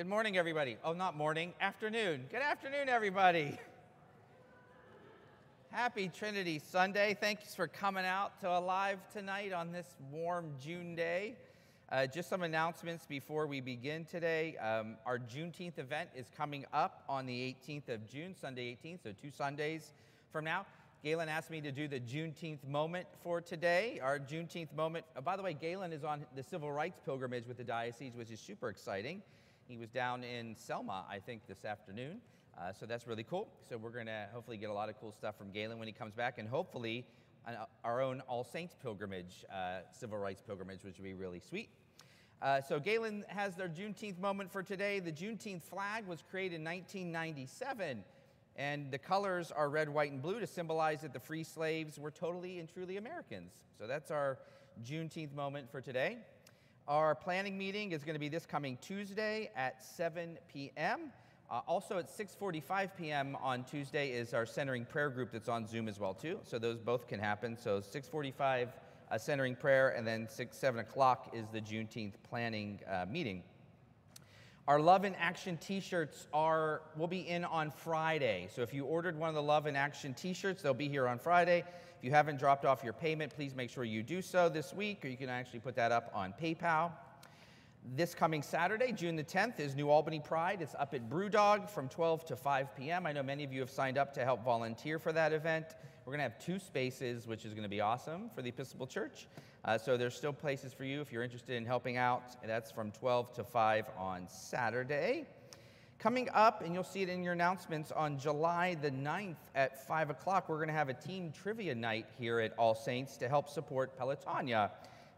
Good morning, everybody. Oh, not morning, afternoon. Good afternoon, everybody. Happy Trinity Sunday. Thanks for coming out to Alive tonight on this warm June day. Uh, just some announcements before we begin today. Um, our Juneteenth event is coming up on the 18th of June, Sunday 18th, so two Sundays from now. Galen asked me to do the Juneteenth moment for today. Our Juneteenth moment, oh, by the way, Galen is on the civil rights pilgrimage with the diocese, which is super exciting. He was down in Selma, I think, this afternoon. Uh, so that's really cool. So we're going to hopefully get a lot of cool stuff from Galen when he comes back, and hopefully uh, our own All Saints pilgrimage, uh, civil rights pilgrimage, which would be really sweet. Uh, so Galen has their Juneteenth moment for today. The Juneteenth flag was created in 1997, and the colors are red, white, and blue to symbolize that the free slaves were totally and truly Americans. So that's our Juneteenth moment for today. Our planning meeting is going to be this coming Tuesday at 7 p.m. Uh, also at 6:45 p.m. on Tuesday is our centering prayer group that's on Zoom as well too. So those both can happen. So 6:45 uh, centering prayer, and then 6 7 o'clock is the Juneteenth planning uh, meeting. Our Love in Action T-shirts are will be in on Friday. So if you ordered one of the Love in Action T-shirts, they'll be here on Friday. If you haven't dropped off your payment, please make sure you do so this week, or you can actually put that up on PayPal. This coming Saturday, June the 10th, is New Albany Pride. It's up at Brewdog from 12 to 5 p.m. I know many of you have signed up to help volunteer for that event. We're going to have two spaces, which is going to be awesome for the Episcopal Church. Uh, so there's still places for you if you're interested in helping out. That's from 12 to 5 on Saturday. Coming up, and you'll see it in your announcements, on July the 9th at 5 o'clock, we're going to have a team trivia night here at All Saints to help support Pelotonia.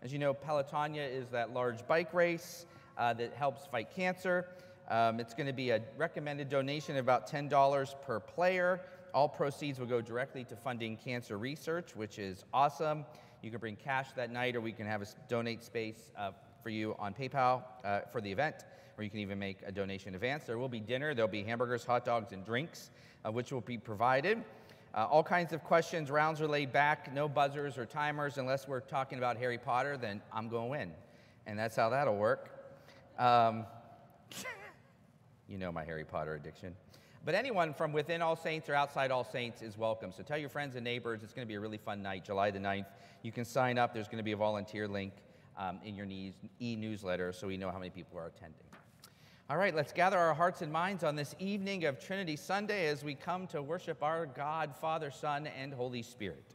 As you know, Pelotonia is that large bike race uh, that helps fight cancer. Um, it's going to be a recommended donation of about $10 per player. All proceeds will go directly to funding cancer research, which is awesome. You can bring cash that night, or we can have a donate space uh, for you on PayPal uh, for the event or you can even make a donation in advance. There will be dinner, there'll be hamburgers, hot dogs, and drinks, uh, which will be provided. Uh, all kinds of questions, rounds are laid back, no buzzers or timers. Unless we're talking about Harry Potter, then I'm going to win. And that's how that'll work. Um, you know my Harry Potter addiction. But anyone from within All Saints or outside All Saints is welcome. So tell your friends and neighbors. It's going to be a really fun night, July the 9th. You can sign up. There's going to be a volunteer link um, in your e newsletter so we know how many people are attending. All right, let's gather our hearts and minds on this evening of Trinity Sunday as we come to worship our God, Father, Son, and Holy Spirit.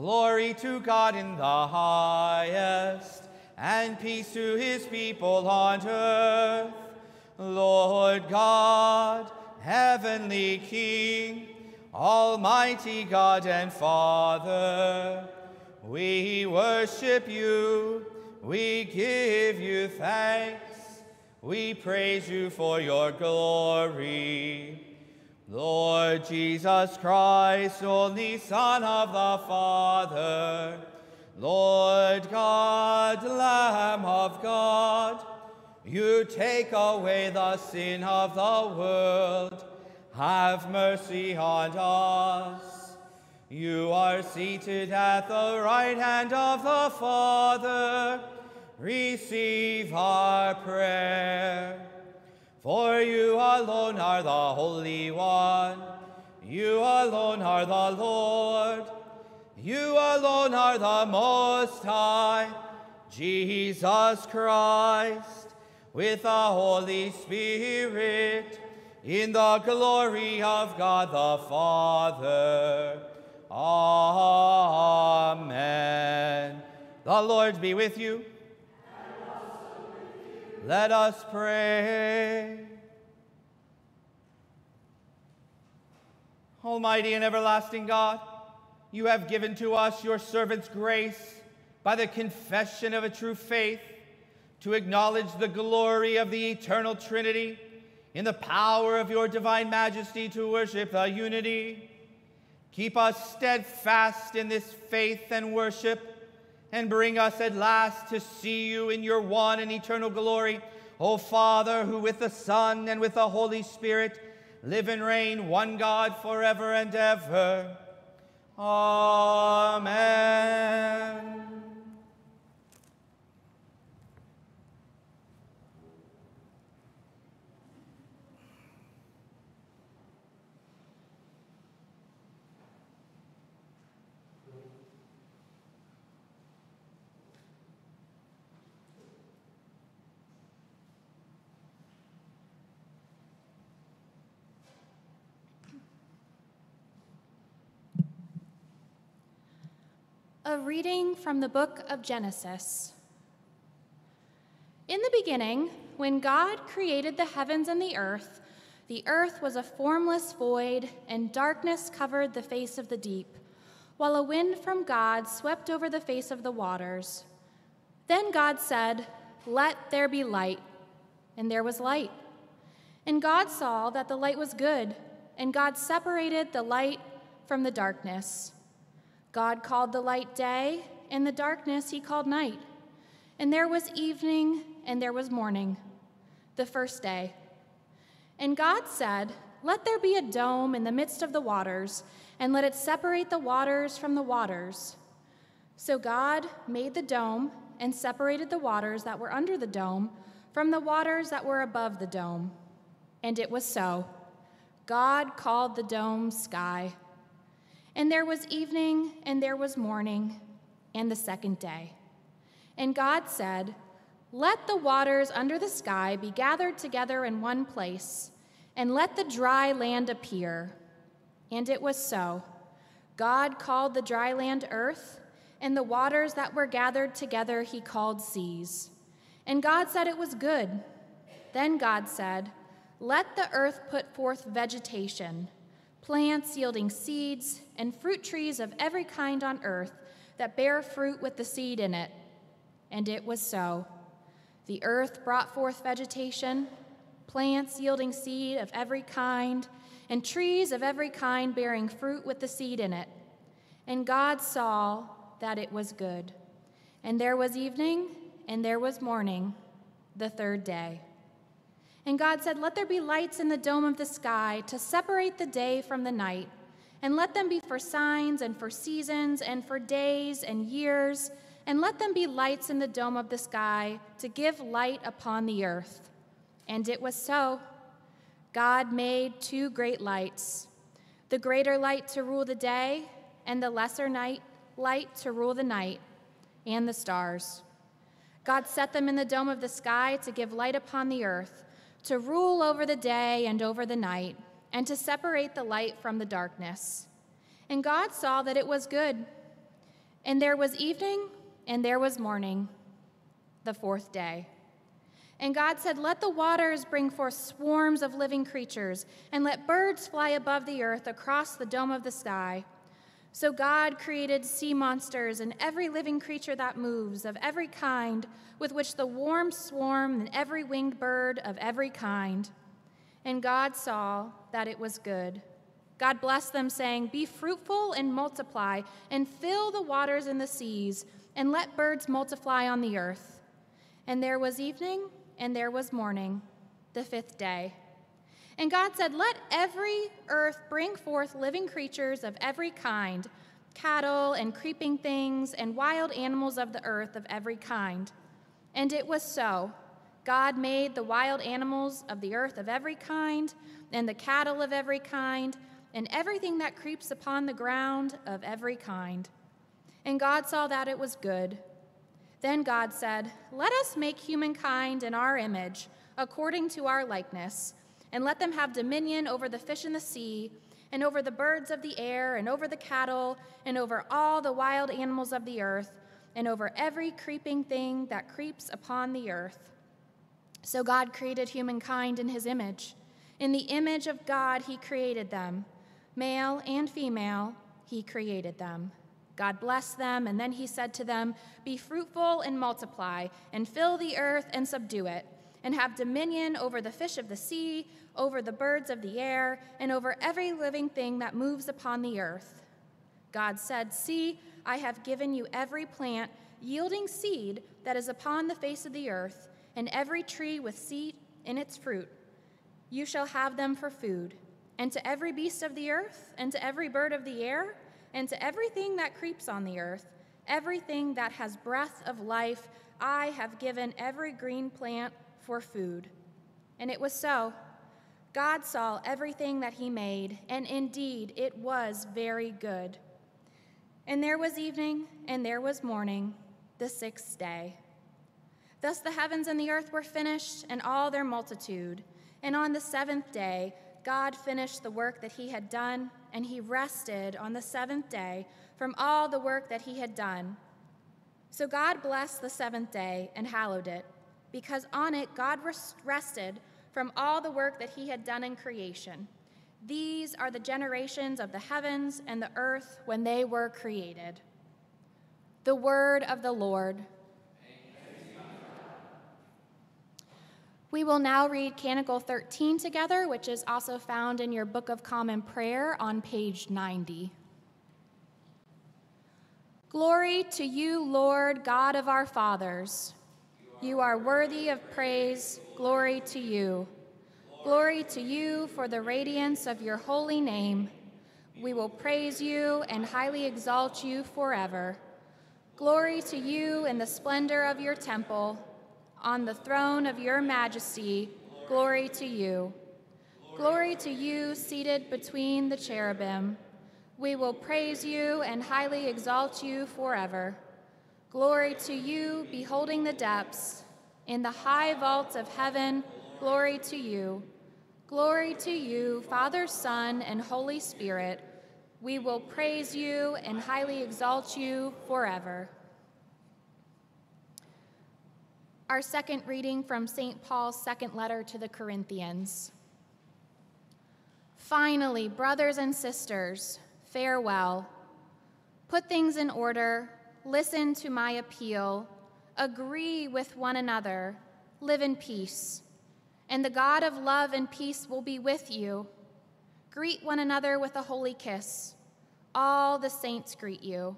Glory to God in the highest, and peace to his people on earth. Lord God, heavenly King, almighty God and Father, we worship you, we give you thanks, we praise you for your glory. Lord Jesus Christ, only Son of the Father, Lord God, Lamb of God, you take away the sin of the world. Have mercy on us. You are seated at the right hand of the Father. Receive our prayer. For you alone are the Holy One. You alone are the Lord. You alone are the Most High. Jesus Christ, with the Holy Spirit, in the glory of God the Father. Amen. The Lord be with you. Let us pray. Almighty and everlasting God, you have given to us your servants grace by the confession of a true faith to acknowledge the glory of the eternal Trinity in the power of your divine majesty to worship the unity. Keep us steadfast in this faith and worship and bring us at last to see you in your one and eternal glory, O Father, who with the Son and with the Holy Spirit live and reign, one God forever and ever. Amen. A reading from the book of Genesis. In the beginning, when God created the heavens and the earth, the earth was a formless void, and darkness covered the face of the deep, while a wind from God swept over the face of the waters. Then God said, Let there be light. And there was light. And God saw that the light was good, and God separated the light from the darkness. God called the light day, and the darkness he called night. And there was evening, and there was morning, the first day. And God said, Let there be a dome in the midst of the waters, and let it separate the waters from the waters. So God made the dome and separated the waters that were under the dome from the waters that were above the dome. And it was so. God called the dome sky. And there was evening, and there was morning, and the second day. And God said, Let the waters under the sky be gathered together in one place, and let the dry land appear. And it was so. God called the dry land earth, and the waters that were gathered together he called seas. And God said it was good. Then God said, Let the earth put forth vegetation plants yielding seeds, and fruit trees of every kind on earth that bear fruit with the seed in it. And it was so. The earth brought forth vegetation, plants yielding seed of every kind, and trees of every kind bearing fruit with the seed in it. And God saw that it was good. And there was evening, and there was morning, the third day. And God said, Let there be lights in the dome of the sky to separate the day from the night, And let them be for signs and for seasons and for days and years, and let them be lights in the dome of the sky to give light upon the earth. And it was so. God made two great lights the greater light to rule the day, and the lesser night light to rule the night, and the stars. God set them in the dome of the sky to give light upon the earth, to rule over the day and over the night, and to separate the light from the darkness. And God saw that it was good. And there was evening, and there was morning, the fourth day. And God said, Let the waters bring forth swarms of living creatures, and let birds fly above the earth across the dome of the sky. So God created sea monsters and every living creature that moves, of every kind, with which the warm swarm and every winged bird of every kind. And God saw that it was good. God blessed them, saying, Be fruitful and multiply, and fill the waters in the seas, and let birds multiply on the earth. And there was evening and there was morning, the fifth day. And God said, Let every earth bring forth living creatures of every kind, cattle and creeping things, and wild animals of the earth of every kind. And it was so. God made the wild animals of the earth of every kind, and the cattle of every kind, and everything that creeps upon the ground of every kind. And God saw that it was good. Then God said, Let us make humankind in our image, according to our likeness, and let them have dominion over the fish in the sea, and over the birds of the air, and over the cattle, and over all the wild animals of the earth, and over every creeping thing that creeps upon the earth. So God created humankind in his image. In the image of God, he created them. Male and female, he created them. God blessed them, and then he said to them, Be fruitful and multiply, and fill the earth and subdue it, and have dominion over the fish of the sea, over the birds of the air, and over every living thing that moves upon the earth. God said, See, I have given you every plant yielding seed that is upon the face of the earth, and every tree with seed in its fruit. You shall have them for food. And to every beast of the earth, and to every bird of the air, and to everything that creeps on the earth, everything that has breath of life, I have given every green plant for food. And it was so. God saw everything that he made, and indeed it was very good. And there was evening, and there was morning, the sixth day. Thus the heavens and the earth were finished, and all their multitude. And on the seventh day, God finished the work that he had done, and he rested on the seventh day from all the work that he had done. So God blessed the seventh day and hallowed it, because on it God rested from all the work that he had done in creation. These are the generations of the heavens and the earth when they were created. The word of the Lord. We will now read Canticle 13 together, which is also found in your Book of Common Prayer on page 90. Glory to you, Lord, God of our fathers. You are worthy of praise. Glory to you. Glory to you for the radiance of your holy name. We will praise you and highly exalt you forever. Glory to you in the splendor of your temple on the throne of your majesty, glory to you. Glory to you, seated between the cherubim. We will praise you and highly exalt you forever. Glory to you, beholding the depths. In the high vaults of heaven, glory to you. Glory to you, Father, Son, and Holy Spirit. We will praise you and highly exalt you forever. Our second reading from St. Paul's second letter to the Corinthians. Finally, brothers and sisters, farewell. Put things in order, listen to my appeal, agree with one another, live in peace. And the God of love and peace will be with you. Greet one another with a holy kiss. All the saints greet you.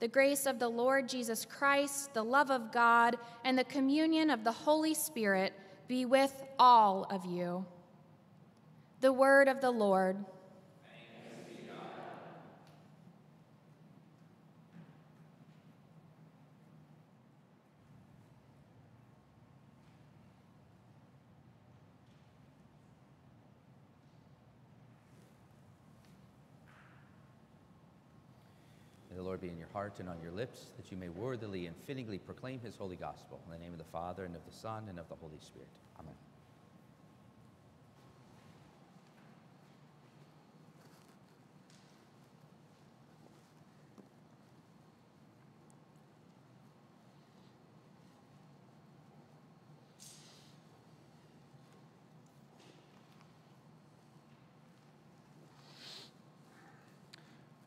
The grace of the Lord Jesus Christ, the love of God, and the communion of the Holy Spirit be with all of you. The word of the Lord. Lord be in your heart and on your lips, that you may worthily and fittingly proclaim his holy gospel. In the name of the Father, and of the Son, and of the Holy Spirit. Amen.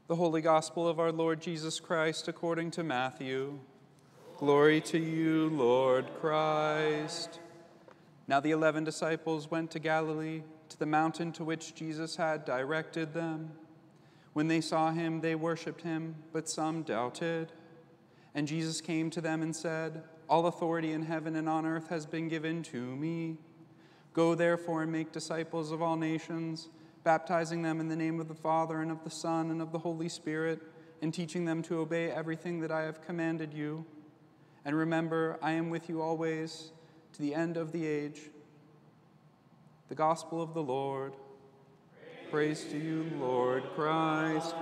The Holy Gospel of our Lord Jesus Christ according to Matthew. Glory to you, Lord Christ. Now the eleven disciples went to Galilee, to the mountain to which Jesus had directed them. When they saw him, they worshipped him, but some doubted. And Jesus came to them and said, All authority in heaven and on earth has been given to me. Go therefore and make disciples of all nations baptizing them in the name of the Father and of the Son and of the Holy Spirit, and teaching them to obey everything that I have commanded you. And remember, I am with you always to the end of the age. The Gospel of the Lord. Praise, Praise to you, Lord Christ.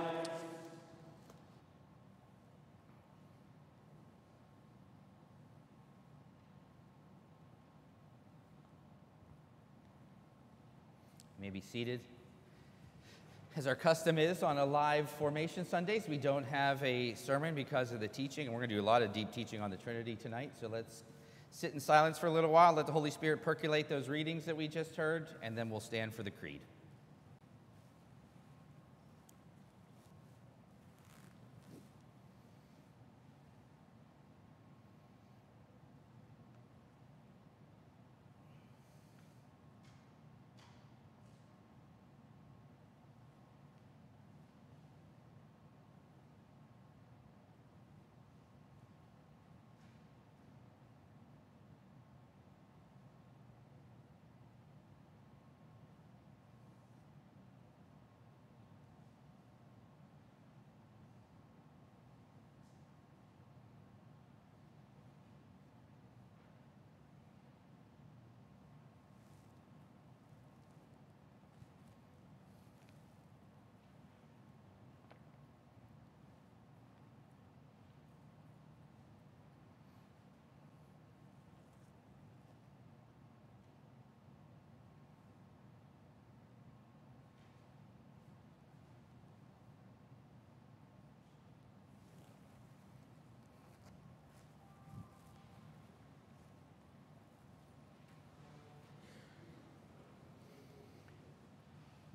May be seated. As our custom is on Alive formation Sundays, we don't have a sermon because of the teaching, and we're going to do a lot of deep teaching on the Trinity tonight. So let's sit in silence for a little while, let the Holy Spirit percolate those readings that we just heard, and then we'll stand for the creed.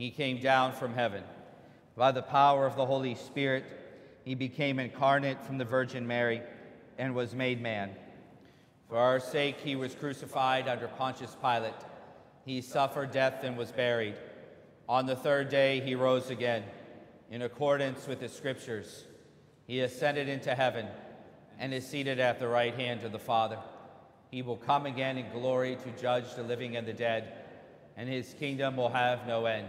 he came down from heaven. By the power of the Holy Spirit, he became incarnate from the Virgin Mary and was made man. For our sake, he was crucified under Pontius Pilate. He suffered death and was buried. On the third day, he rose again. In accordance with the scriptures, he ascended into heaven and is seated at the right hand of the Father. He will come again in glory to judge the living and the dead, and his kingdom will have no end.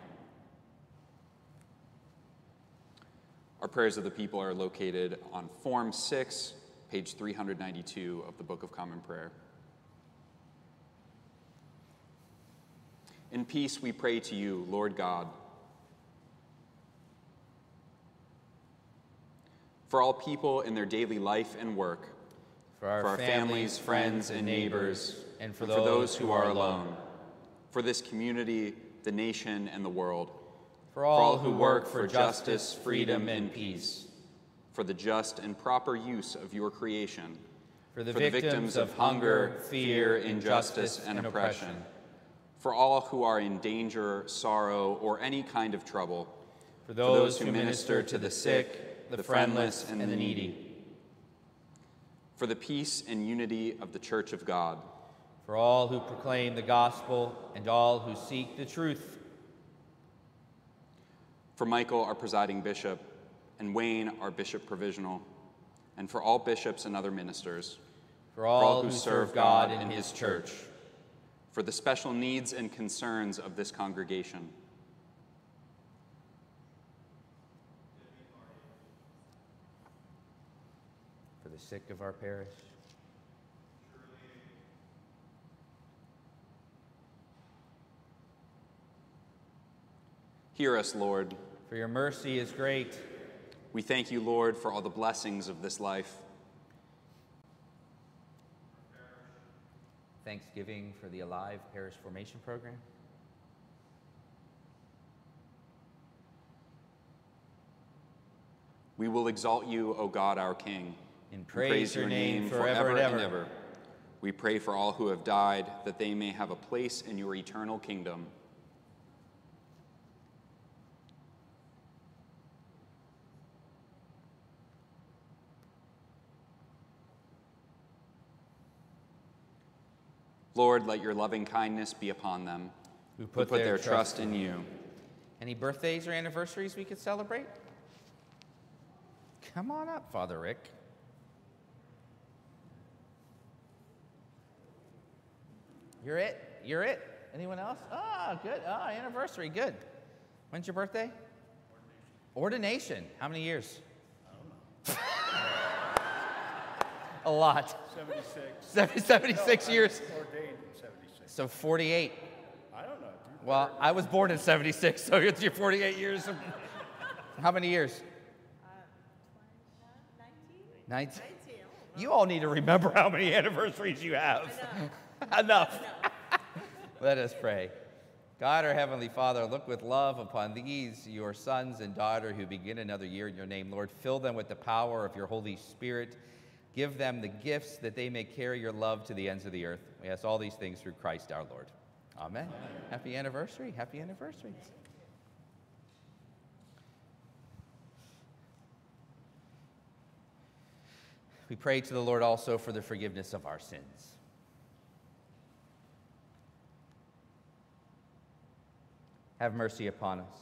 Our prayers of the people are located on Form 6, page 392 of the Book of Common Prayer. In peace we pray to you, Lord God. For all people in their daily life and work, for our, for our families, friends, and neighbors, and for, and for those who are alone, for this community, the nation, and the world for all who work for justice, freedom, and peace, for the just and proper use of your creation, for the, for the victims of hunger, fear, injustice, and oppression, for all who are in danger, sorrow, or any kind of trouble, for those who minister to the sick, the friendless, and the needy, for the peace and unity of the Church of God, for all who proclaim the gospel and all who seek the truth, for Michael, our presiding bishop, and Wayne, our bishop provisional, and for all bishops and other ministers, for all, who serve God and his church, for the special needs and concerns of this congregation. For the sick of our parish. Hear us, Lord. For your mercy is great. We thank you, Lord, for all the blessings of this life. Thanksgiving for the Alive Parish Formation Program. We will exalt you, O God, our King. And praise, your name forever, and ever. We pray for all who have died, that they may have a place in your eternal kingdom. Lord, let your loving kindness be upon them Who who put, put their trust in you. Any birthdays or anniversaries we could celebrate? Come on up, Father Rick. You're it. You're it. Anyone else? Ah, good. Ah, anniversary. Good. When's your birthday? Ordination. How many years? A lot. 76. 76 years. Ordained in 76. So 48. I don't know. dude. Well, I was born in 76, so it's your 48 years. of- How many years? 19. You all need to remember how many anniversaries you have. Enough. Let us pray. God, our Heavenly Father, look with love upon these, your sons and daughter who begin another year in your name. Lord, fill them with the power of your Holy Spirit. Give them the gifts that they may carry your love to the ends of the earth. We ask all these things through Christ our Lord. Amen. Happy anniversary. Happy anniversary. We pray to the Lord also for the forgiveness of our sins. Have mercy upon us,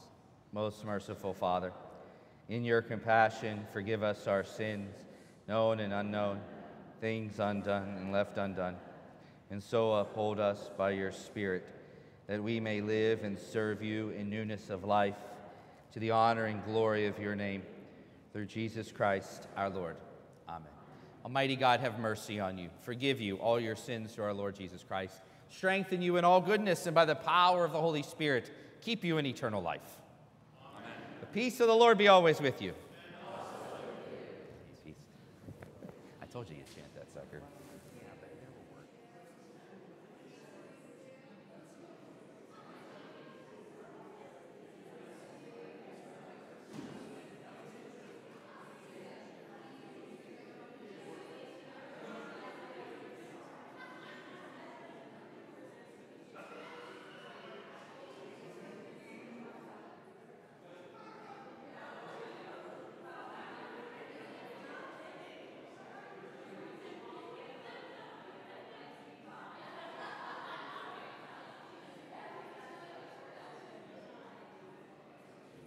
most merciful Father. In your compassion, forgive us our sins, known and unknown, things undone and left undone. And so uphold us by your Spirit, that we may live and serve you in newness of life, to the honor and glory of your name, through Jesus Christ our Lord. Amen. Almighty God, have mercy on you, forgive you all your sins through our Lord Jesus Christ, strengthen you in all goodness, and by the power of the Holy Spirit, keep you in eternal life. Amen. The peace of the Lord be always with you. Peace, peace. I told you you'd chant that sucker.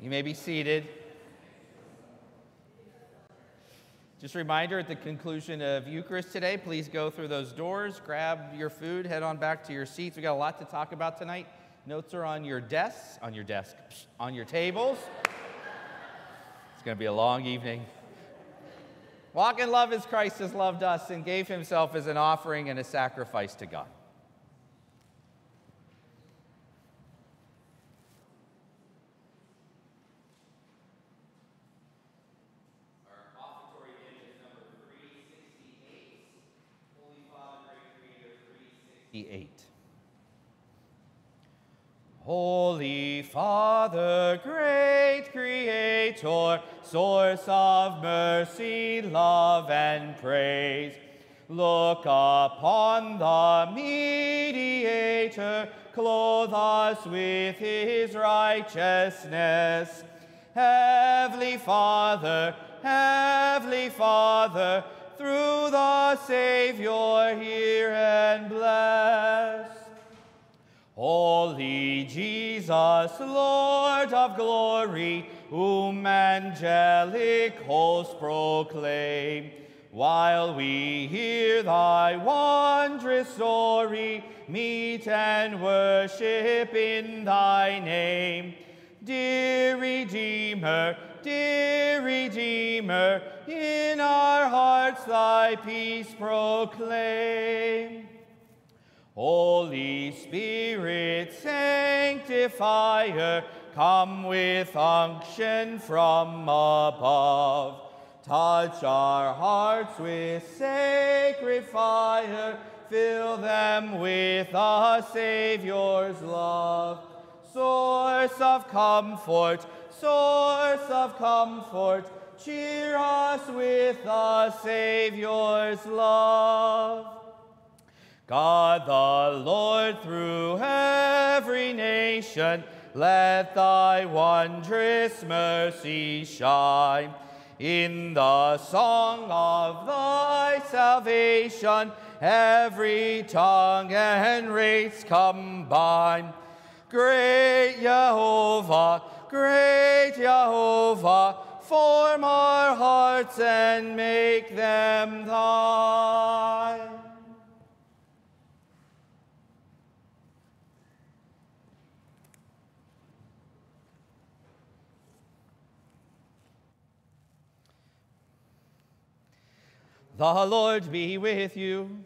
You may be seated. Just a reminder at the conclusion of Eucharist today, please go through those doors, grab your food, head on back to your seats. We got a lot to talk about tonight. Notes are on your desks, on your desk, on your tables. It's going to be a long evening. Walk in love as Christ has loved us and gave himself as an offering and a sacrifice to God. Eight. Holy Father, great Creator, source of mercy, love, and praise, Look upon the mediator, clothe us with his righteousness. Heavenly Father, Heavenly Father, through the Savior, hear and bless. Holy Jesus, Lord of glory, whom angelic hosts proclaim, while we hear thy wondrous story, meet and worship in thy name. Dear Redeemer, dear Redeemer, in our hearts thy peace proclaim. Holy Spirit, sanctifier, come with unction from above. Touch our hearts with sacred fire, fill them with the Savior's love. Source of comfort, source of comfort, cheer us with the Savior's love. God the Lord through every nation, let thy wondrous mercy shine. In the song of thy salvation, every tongue and race combine. Great Jehovah, great Jehovah, form our hearts and make them thine. The Lord be with you.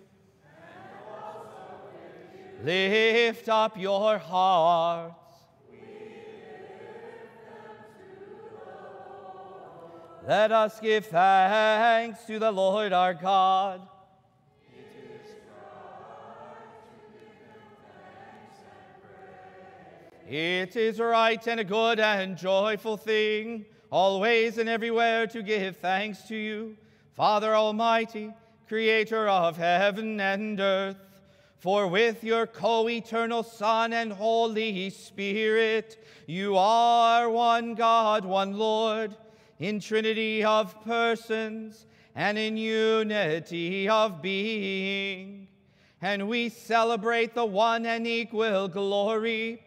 Lift up your hearts. Let us give thanks to the Lord our God. It is right and a good and joyful thing, always and everywhere to give thanks to you, Father Almighty, creator of heaven and earth. For with your co eternal Son and Holy Spirit, you are one God, one Lord, in trinity of persons and in unity of being. And we celebrate the one and equal glory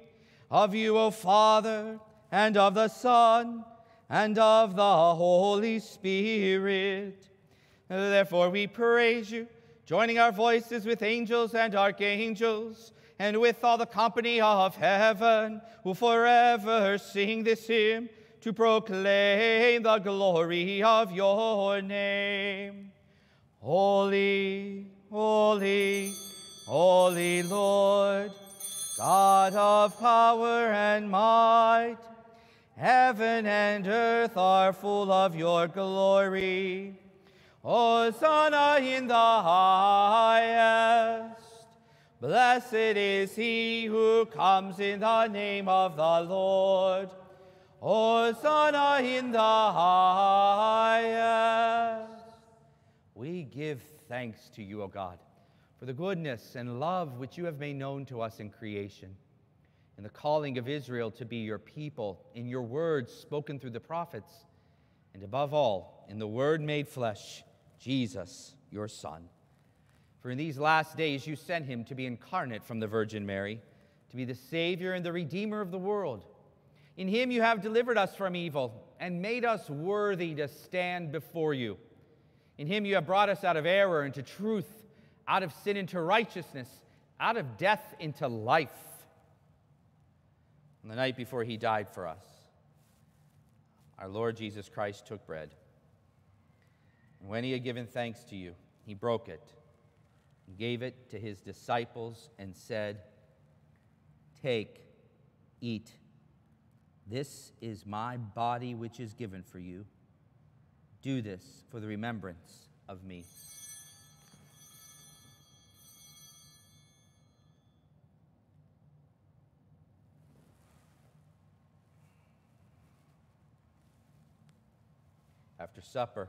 of you, O Father, and of the Son, and of the Holy Spirit. Therefore, we praise you, joining our voices with angels and archangels, and with all the company of heaven, who forever sing this hymn to proclaim the glory of your name. Holy, holy, holy Lord, God of power and might, heaven and earth are full of your glory. Hosanna in the highest. Blessed is he who comes in the name of the Lord. Hosanna in the highest. We give thanks to you, O God, for the goodness and love which you have made known to us in creation, in the calling of Israel to be your people, in your words spoken through the prophets, and above all, in the Word made flesh, Jesus, your Son. For in these last days you sent him to be incarnate from the Virgin Mary, to be the Savior and the Redeemer of the world. In him you have delivered us from evil and made us worthy to stand before you. In him you have brought us out of error into truth, out of sin into righteousness, out of death into life. On the night before he died for us, our Lord Jesus Christ took bread. And when he had given thanks to you, he broke it, and gave it to his disciples, and said, Take, eat. This is my body which is given for you. Do this for the remembrance of me. After supper,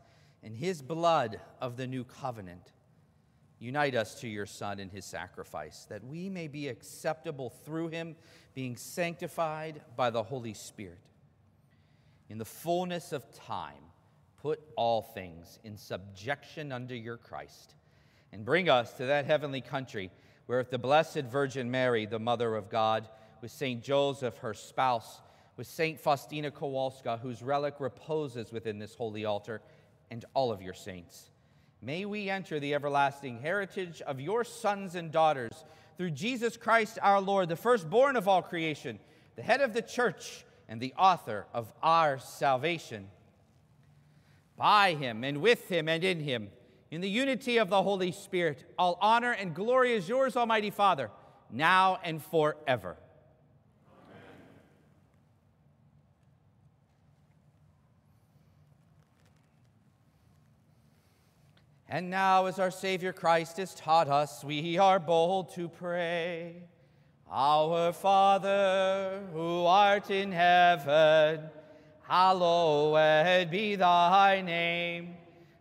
and his blood of the new covenant. Unite us to your Son and his sacrifice, that we may be acceptable through him, being sanctified by the Holy Spirit. In the fullness of time, put all things in subjection under your Christ, and bring us to that heavenly country where, with the Blessed Virgin Mary, the Mother of God, with Saint Joseph, her spouse, with Saint Faustina Kowalska, whose relic reposes within this holy altar, and all of your saints. May we enter the everlasting heritage of your sons and daughters through Jesus Christ our Lord, the firstborn of all creation, the head of the church and the author of our salvation. By him and with him and in him, in the unity of the Holy Spirit, all honor and glory is yours, Almighty Father, now and forever. And now, as our Savior Christ has taught us, we are bold to pray. Our Father, who art in heaven, hallowed be thy name.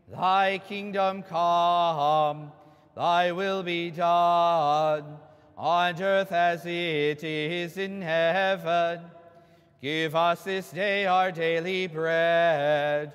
Thy kingdom come, thy will be done, on earth as it is in heaven. Give us this day our daily bread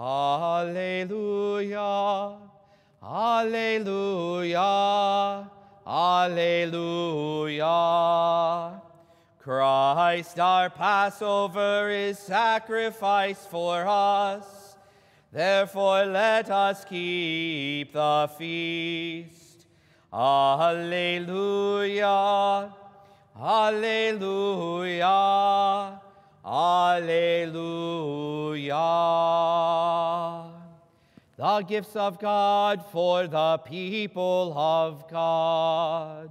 Alleluia, Alleluia, Alleluia. Christ our Passover is sacrificed for us. Therefore let us keep the feast. Alleluia, Alleluia. Alleluia. The gifts of God for the people of God.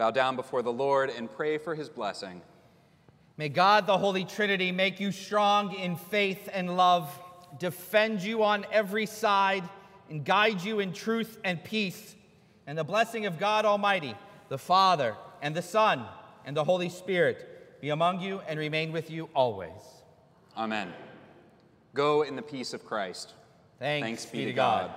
Bow down before the Lord and pray for his blessing. May God, the Holy Trinity, make you strong in faith and love, defend you on every side, and guide you in truth and peace. And the blessing of God Almighty, the Father, and the Son, and the Holy Spirit be among you and remain with you always. Amen. Go in the peace of Christ. Thanks, Thanks be to God.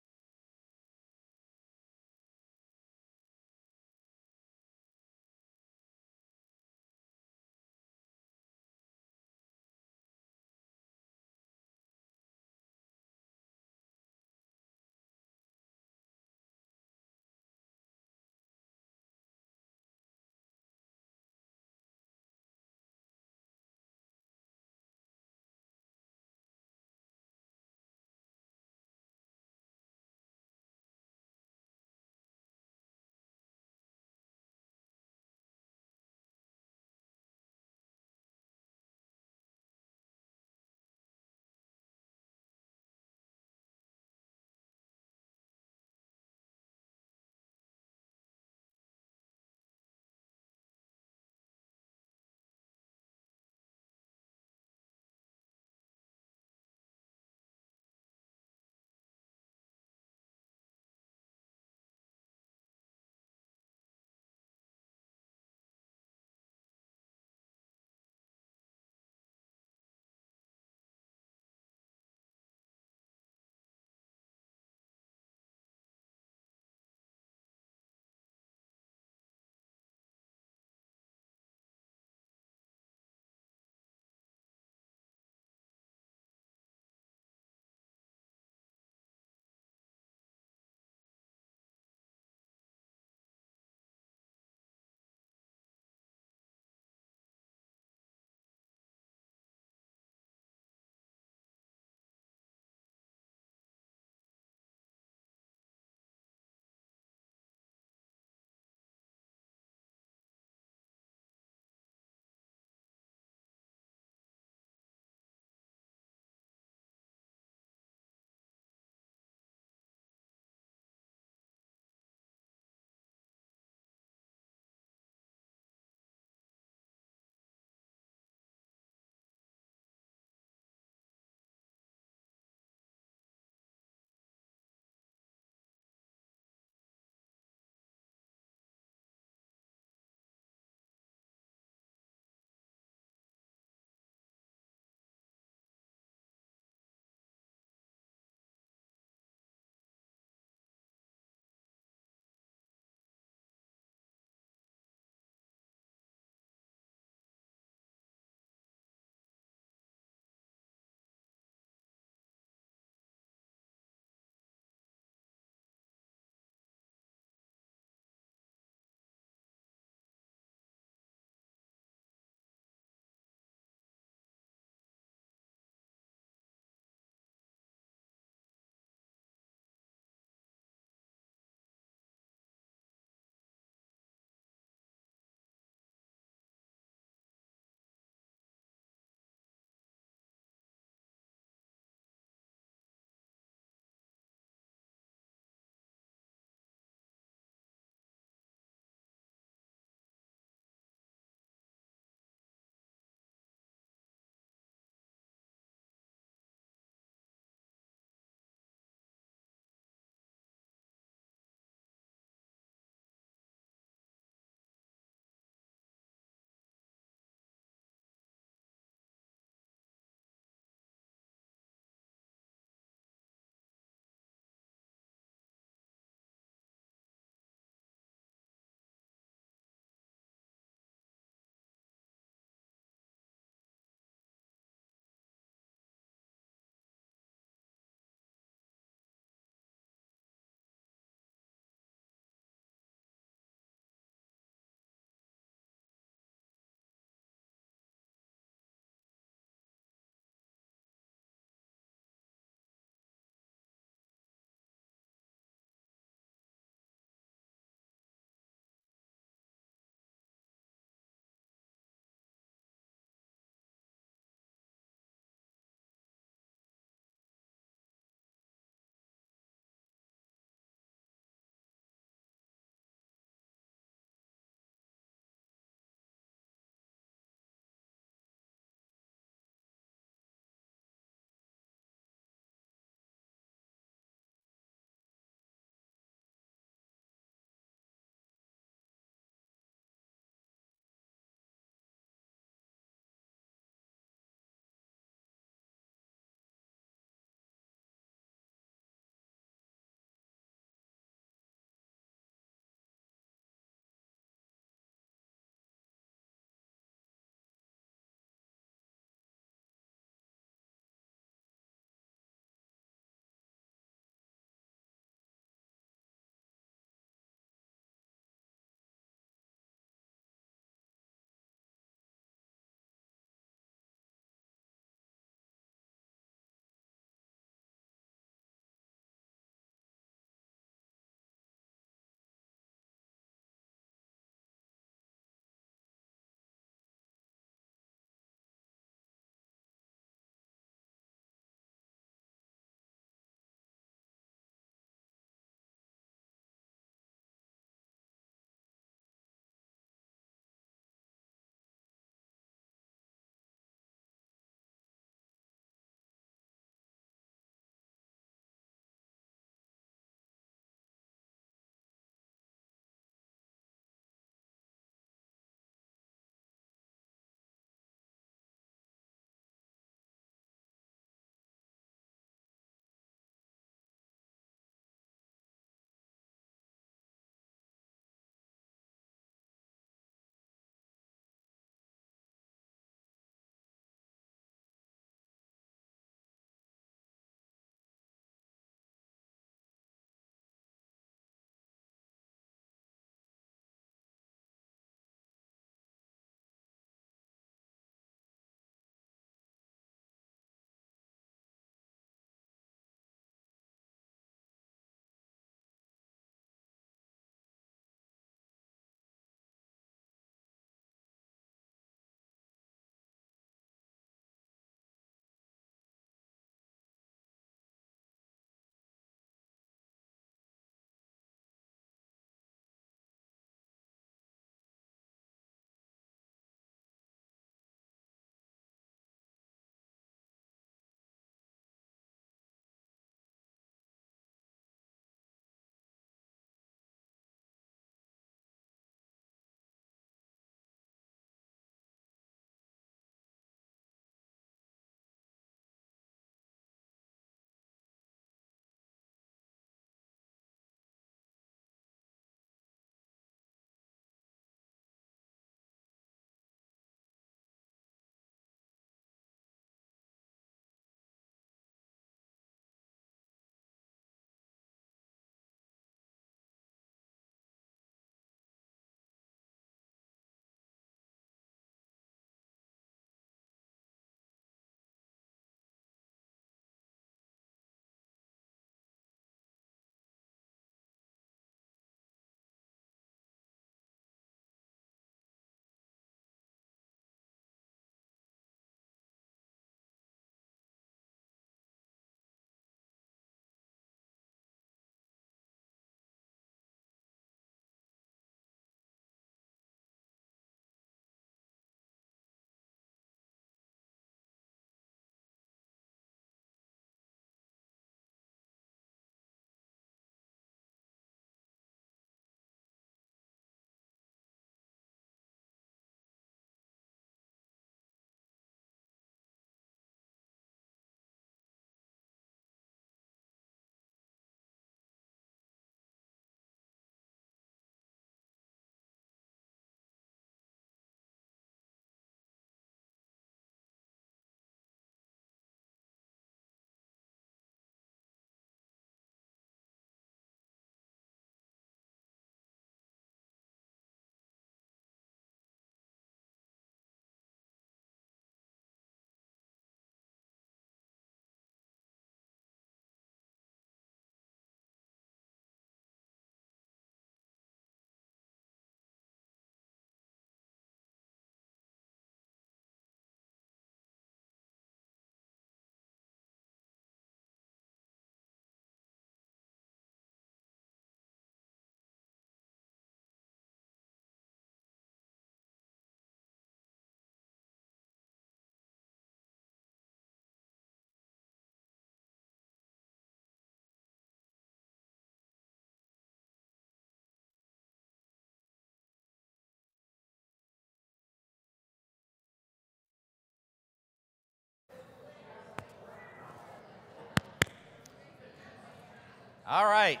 All right,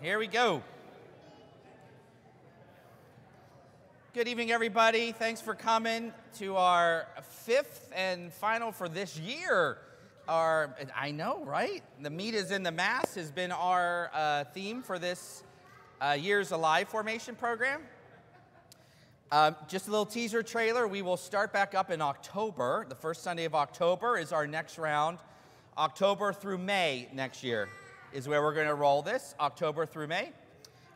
here we go. Good evening, everybody. Thanks for coming to our fifth and final for this year. Our, I know, right? The meat is in the mass has been our uh, theme for this uh, year's Alive Formation program. Um, just a little teaser trailer. We will start back up in October. The first Sunday of October is our next round. October through May next year is where we're going to roll this, October through May.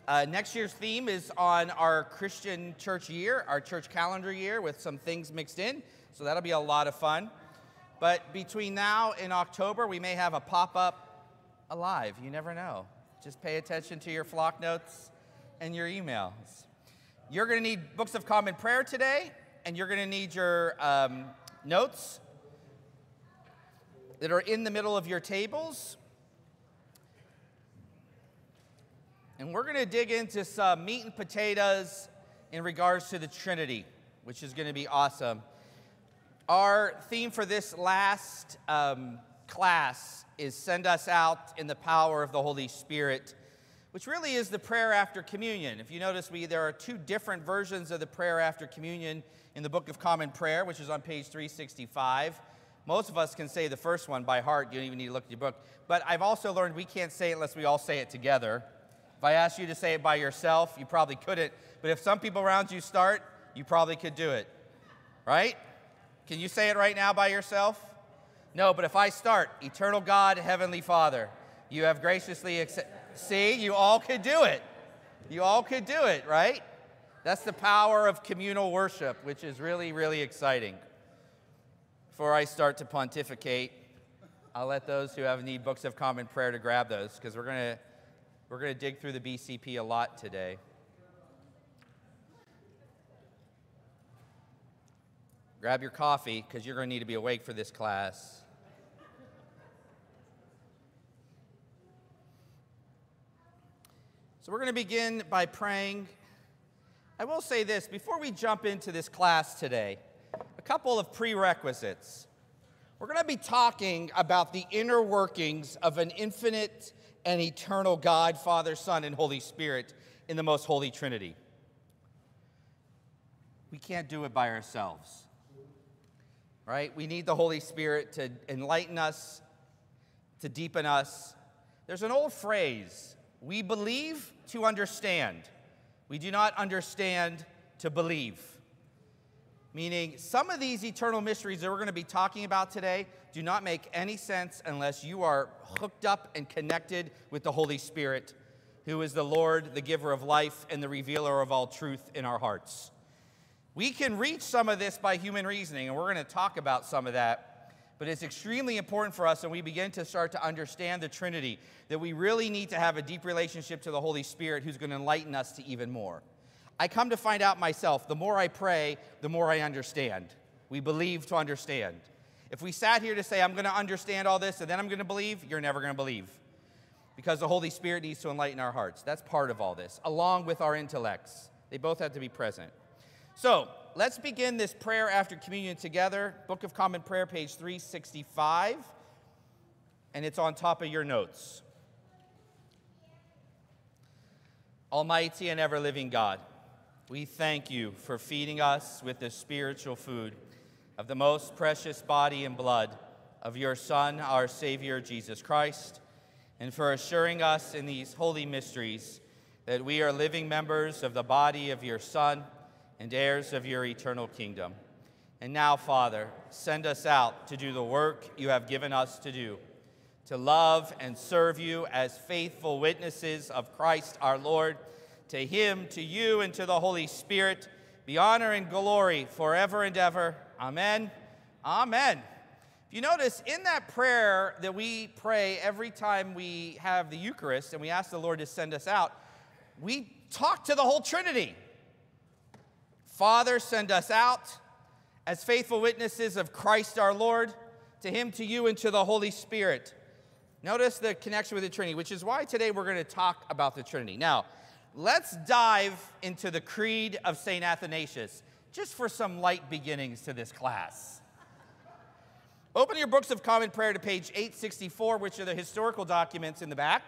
Uh, next year's theme is on our Christian church year, our church calendar year, with some things mixed in. So that'll be a lot of fun. But between now and October, we may have a pop up alive. You never know. Just pay attention to your flock notes and your emails. You're going to need books of common prayer today, and you're going to need your um, notes that are in the middle of your tables. And we're going to dig into some meat and potatoes in regards to the Trinity, which is going to be awesome. Our theme for this last um, class is Send Us Out in the Power of the Holy Spirit, which really is the prayer after communion. If you notice, we, there are two different versions of the prayer after communion in the Book of Common Prayer, which is on page 365. Most of us can say the first one by heart. You don't even need to look at your book. But I've also learned we can't say it unless we all say it together. If I asked you to say it by yourself, you probably couldn't. But if some people around you start, you probably could do it. Right? Can you say it right now by yourself? No, but if I start, Eternal God, Heavenly Father, you have graciously accepted. See, you all could do it. You all could do it, right? That's the power of communal worship, which is really, really exciting. Before I start to pontificate, I'll let those who have need books of common prayer to grab those because we're going to we're going to dig through the BCP a lot today. Grab your coffee because you're going to need to be awake for this class. So, we're going to begin by praying. I will say this before we jump into this class today, a couple of prerequisites. We're going to be talking about the inner workings of an infinite and eternal God, Father, Son, and Holy Spirit in the most holy Trinity. We can't do it by ourselves, right? We need the Holy Spirit to enlighten us, to deepen us. There's an old phrase we believe to understand, we do not understand to believe. Meaning, some of these eternal mysteries that we're going to be talking about today do not make any sense unless you are hooked up and connected with the Holy Spirit, who is the Lord, the giver of life, and the revealer of all truth in our hearts. We can reach some of this by human reasoning, and we're going to talk about some of that. But it's extremely important for us and we begin to start to understand the Trinity that we really need to have a deep relationship to the Holy Spirit who's going to enlighten us to even more. I come to find out myself the more I pray, the more I understand. We believe to understand. If we sat here to say, I'm going to understand all this and then I'm going to believe, you're never going to believe. Because the Holy Spirit needs to enlighten our hearts. That's part of all this, along with our intellects. They both have to be present. So let's begin this prayer after communion together. Book of Common Prayer, page 365. And it's on top of your notes. Almighty and ever living God, we thank you for feeding us with the spiritual food of the most precious body and blood of your Son, our Savior, Jesus Christ, and for assuring us in these holy mysteries that we are living members of the body of your Son and heirs of your eternal kingdom. And now, Father, send us out to do the work you have given us to do, to love and serve you as faithful witnesses of Christ our Lord. To him, to you, and to the Holy Spirit be honor and glory forever and ever. Amen. Amen. If you notice in that prayer that we pray every time we have the Eucharist and we ask the Lord to send us out, we talk to the whole Trinity. Father, send us out as faithful witnesses of Christ our Lord, to Him, to you, and to the Holy Spirit. Notice the connection with the Trinity, which is why today we're going to talk about the Trinity. Now, let's dive into the Creed of St. Athanasius just for some light beginnings to this class. Open your books of common prayer to page 864, which are the historical documents in the back.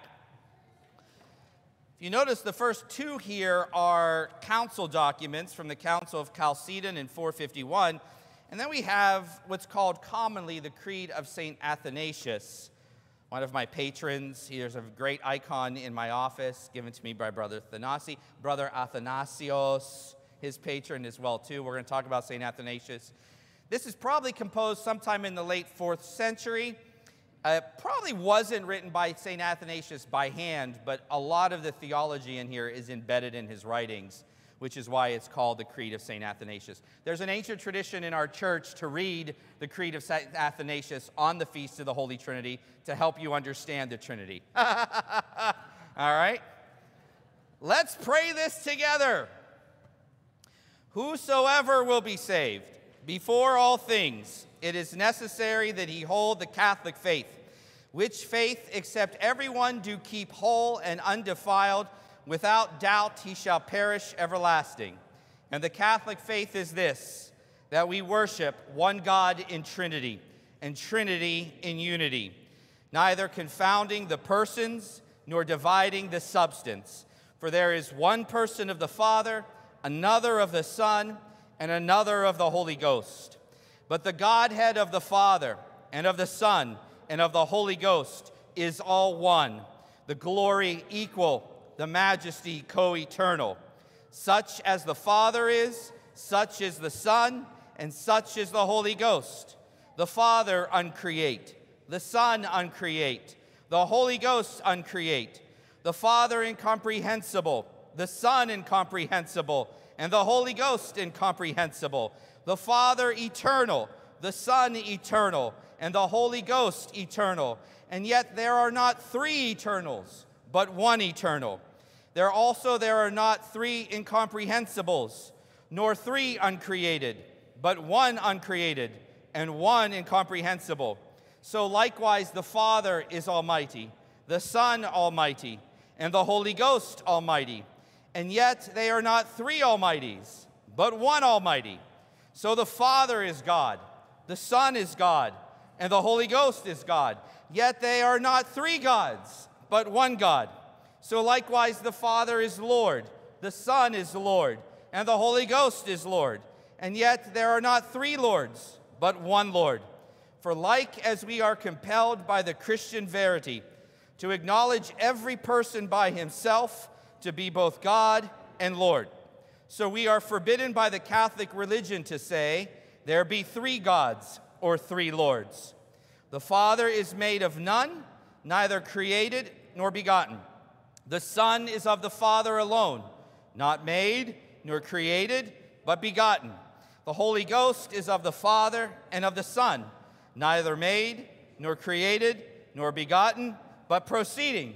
If you notice, the first two here are council documents from the Council of Chalcedon in 451. And then we have what's called commonly the Creed of St. Athanasius, one of my patrons. There's a great icon in my office given to me by Brother Thanasi, Brother Athanasios, his patron as well too. We're going to talk about St. Athanasius. This is probably composed sometime in the late fourth century. Uh, probably wasn't written by St. Athanasius by hand, but a lot of the theology in here is embedded in his writings, which is why it's called the Creed of St. Athanasius. There's an ancient tradition in our church to read the Creed of St. Athanasius on the Feast of the Holy Trinity to help you understand the Trinity. All right? Let's pray this together. Whosoever will be saved, before all things, it is necessary that he hold the Catholic faith, which faith, except everyone do keep whole and undefiled, without doubt he shall perish everlasting. And the Catholic faith is this that we worship one God in Trinity, and Trinity in unity, neither confounding the persons nor dividing the substance. For there is one person of the Father, another of the Son, and another of the Holy Ghost. But the Godhead of the Father, and of the Son, and of the Holy Ghost is all one, the glory equal, the majesty co eternal. Such as the Father is, such is the Son, and such is the Holy Ghost. The Father uncreate, the Son uncreate, the Holy Ghost uncreate, the Father incomprehensible, the Son incomprehensible, and the Holy Ghost incomprehensible, the Father eternal, the Son eternal, and the Holy Ghost eternal. And yet there are not three eternals, but one eternal. There also there are not three incomprehensibles, nor three uncreated, but one uncreated and one incomprehensible. So likewise the Father is almighty, the Son almighty, and the Holy Ghost almighty. And yet they are not three almighties, but one almighty. So the Father is God, the Son is God, and the Holy Ghost is God. Yet they are not three gods, but one God. So likewise, the Father is Lord, the Son is Lord, and the Holy Ghost is Lord. And yet there are not three Lords, but one Lord. For like as we are compelled by the Christian verity to acknowledge every person by himself to be both God and Lord, so we are forbidden by the Catholic religion to say, there be three gods or three lords. The Father is made of none, neither created nor begotten. The Son is of the Father alone, not made nor created, but begotten. The Holy Ghost is of the Father and of the Son, neither made nor created nor begotten, but proceeding.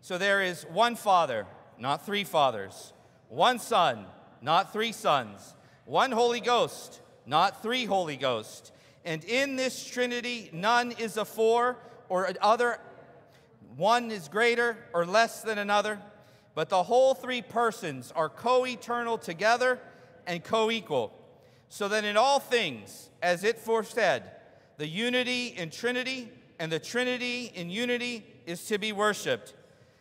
So there is one Father, not three fathers, one Son, not three sons, one Holy Ghost, not three Holy Ghosts. And in this Trinity, none is a four or other one is greater or less than another, but the whole three persons are co eternal together and co equal. So that in all things, as it foresaid, the unity in Trinity and the Trinity in unity is to be worshiped.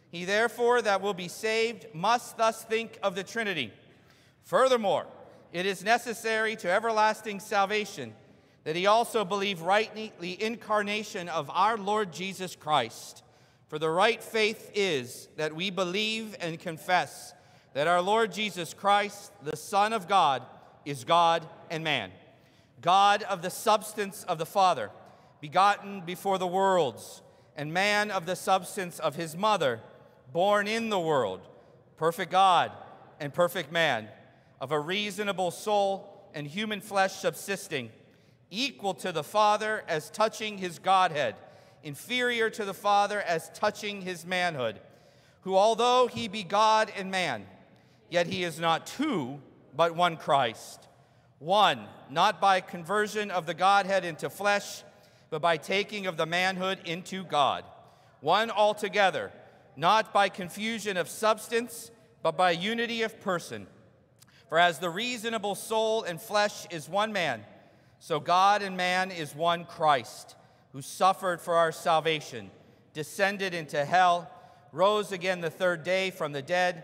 He therefore that will be saved must thus think of the Trinity. Furthermore, it is necessary to everlasting salvation that he also believe rightly the incarnation of our Lord Jesus Christ for the right faith is that we believe and confess that our Lord Jesus Christ, the Son of God, is God and man, God of the substance of the Father, begotten before the worlds, and man of the substance of his mother, born in the world, perfect God and perfect man, of a reasonable soul and human flesh subsisting, equal to the Father as touching his Godhead inferior to the Father as touching his manhood, who, although he be God and man, yet he is not two, but one Christ. One, not by conversion of the Godhead into flesh, but by taking of the manhood into God. One altogether, not by confusion of substance, but by unity of person. For as the reasonable soul and flesh is one man, so God and man is one Christ who suffered for our salvation, descended into hell, rose again the third day from the dead.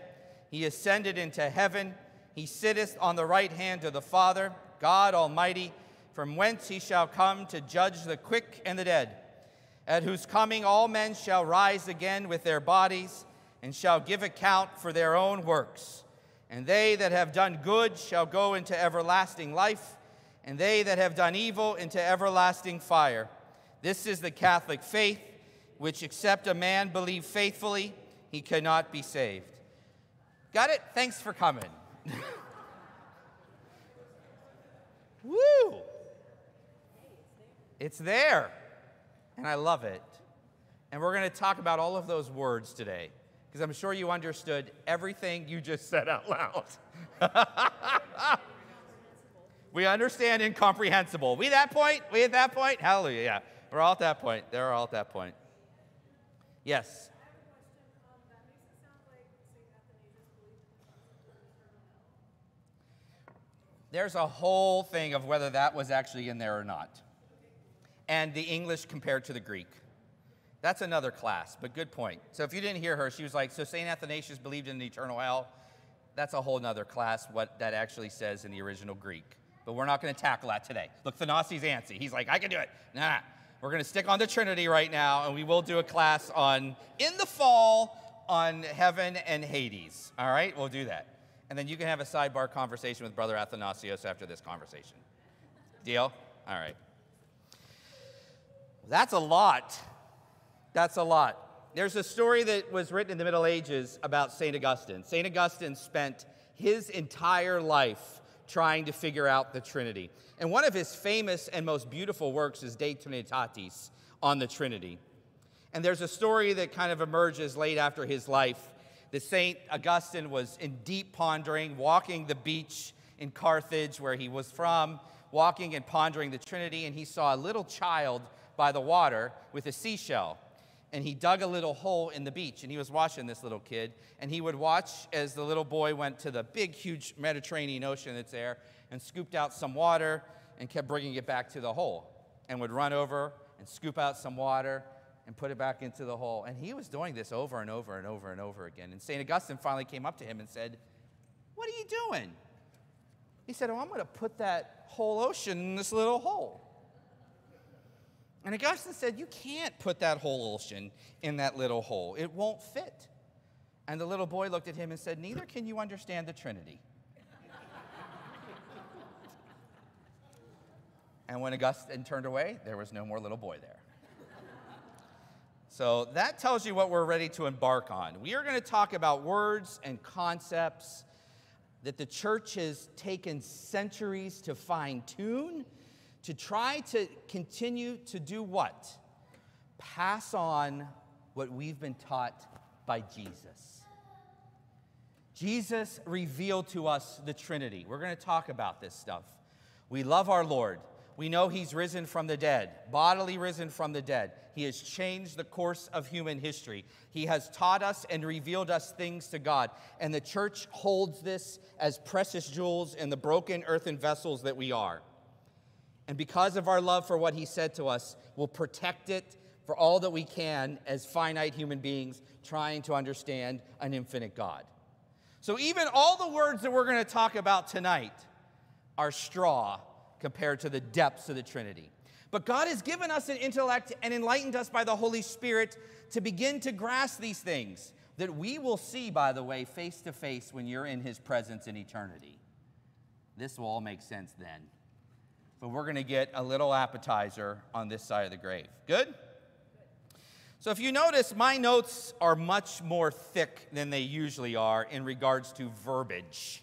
He ascended into heaven. He sitteth on the right hand of the Father, God Almighty, from whence he shall come to judge the quick and the dead, at whose coming all men shall rise again with their bodies, and shall give account for their own works. And they that have done good shall go into everlasting life, and they that have done evil into everlasting fire. This is the Catholic faith, which except a man believe faithfully, he cannot be saved. Got it? Thanks for coming. Woo! It's there. And I love it. And we're going to talk about all of those words today because I'm sure you understood everything you just said out loud. we understand incomprehensible. We that point? We at that point? Hallelujah. Yeah. We're all at that point. They're all at that point. Yes. There's a whole thing of whether that was actually in there or not. And the English compared to the Greek. That's another class, but good point. So if you didn't hear her, she was like, so St. Athanasius believed in an eternal hell. That's a whole nother class, what that actually says in the original Greek. But we're not going to tackle that today. Look, Thanasi's antsy. He's like, I can do it. Nah, we're going to stick on the Trinity right now, and we will do a class on, in the fall, on heaven and Hades. All right, we'll do that. And then you can have a sidebar conversation with Brother Athanasios after this conversation. Deal? All right. That's a lot. That's a lot. There's a story that was written in the Middle Ages about St. Augustine. St. Augustine spent his entire life trying to figure out the Trinity. And one of his famous and most beautiful works is De Trinitatis on the Trinity. And there's a story that kind of emerges late after his life that St. Augustine was in deep pondering, walking the beach in Carthage, where he was from, walking and pondering the Trinity, and he saw a little child by the water with a seashell. And he dug a little hole in the beach and he was watching this little kid. And he would watch as the little boy went to the big huge mediterranean ocean that's there and scooped out some water and kept bringing it back to the hole and would run over and scoop out some water and put it back into the hole. And he was doing this over and over and over and over again. And st augustine finally came up to him and said what are you doing? He said oh i'm going to put that whole ocean in this little hole and Augustine said, You can't put that whole ocean in that little hole, it won't fit. And the little boy looked at him and said, Neither can you understand the Trinity. and when Augustine turned away, there was no more little boy there. So that tells you what we're ready to embark on. We are going to talk about words and concepts that the church has taken centuries to fine tune to try to continue to do what? Pass on what we've been taught by Jesus. Jesus revealed to us the Trinity. We're going to talk about this stuff. We love our Lord. We know He's risen from the dead, bodily risen from the dead. He has changed the course of human history. He has taught us and revealed us things to God. And the church holds this as precious jewels in the broken earthen vessels that we are. And because of our love for what he said to us, we'll protect it for all that we can as finite human beings trying to understand an infinite God. So, even all the words that we're going to talk about tonight are straw compared to the depths of the Trinity. But God has given us an intellect and enlightened us by the Holy Spirit to begin to grasp these things that we will see, by the way, face to face when you're in His presence in eternity. This will all make sense then but we're going to get a little appetizer on this side of the grave. Good? So, if you notice, my notes are much more thick than they usually are in regards to verbiage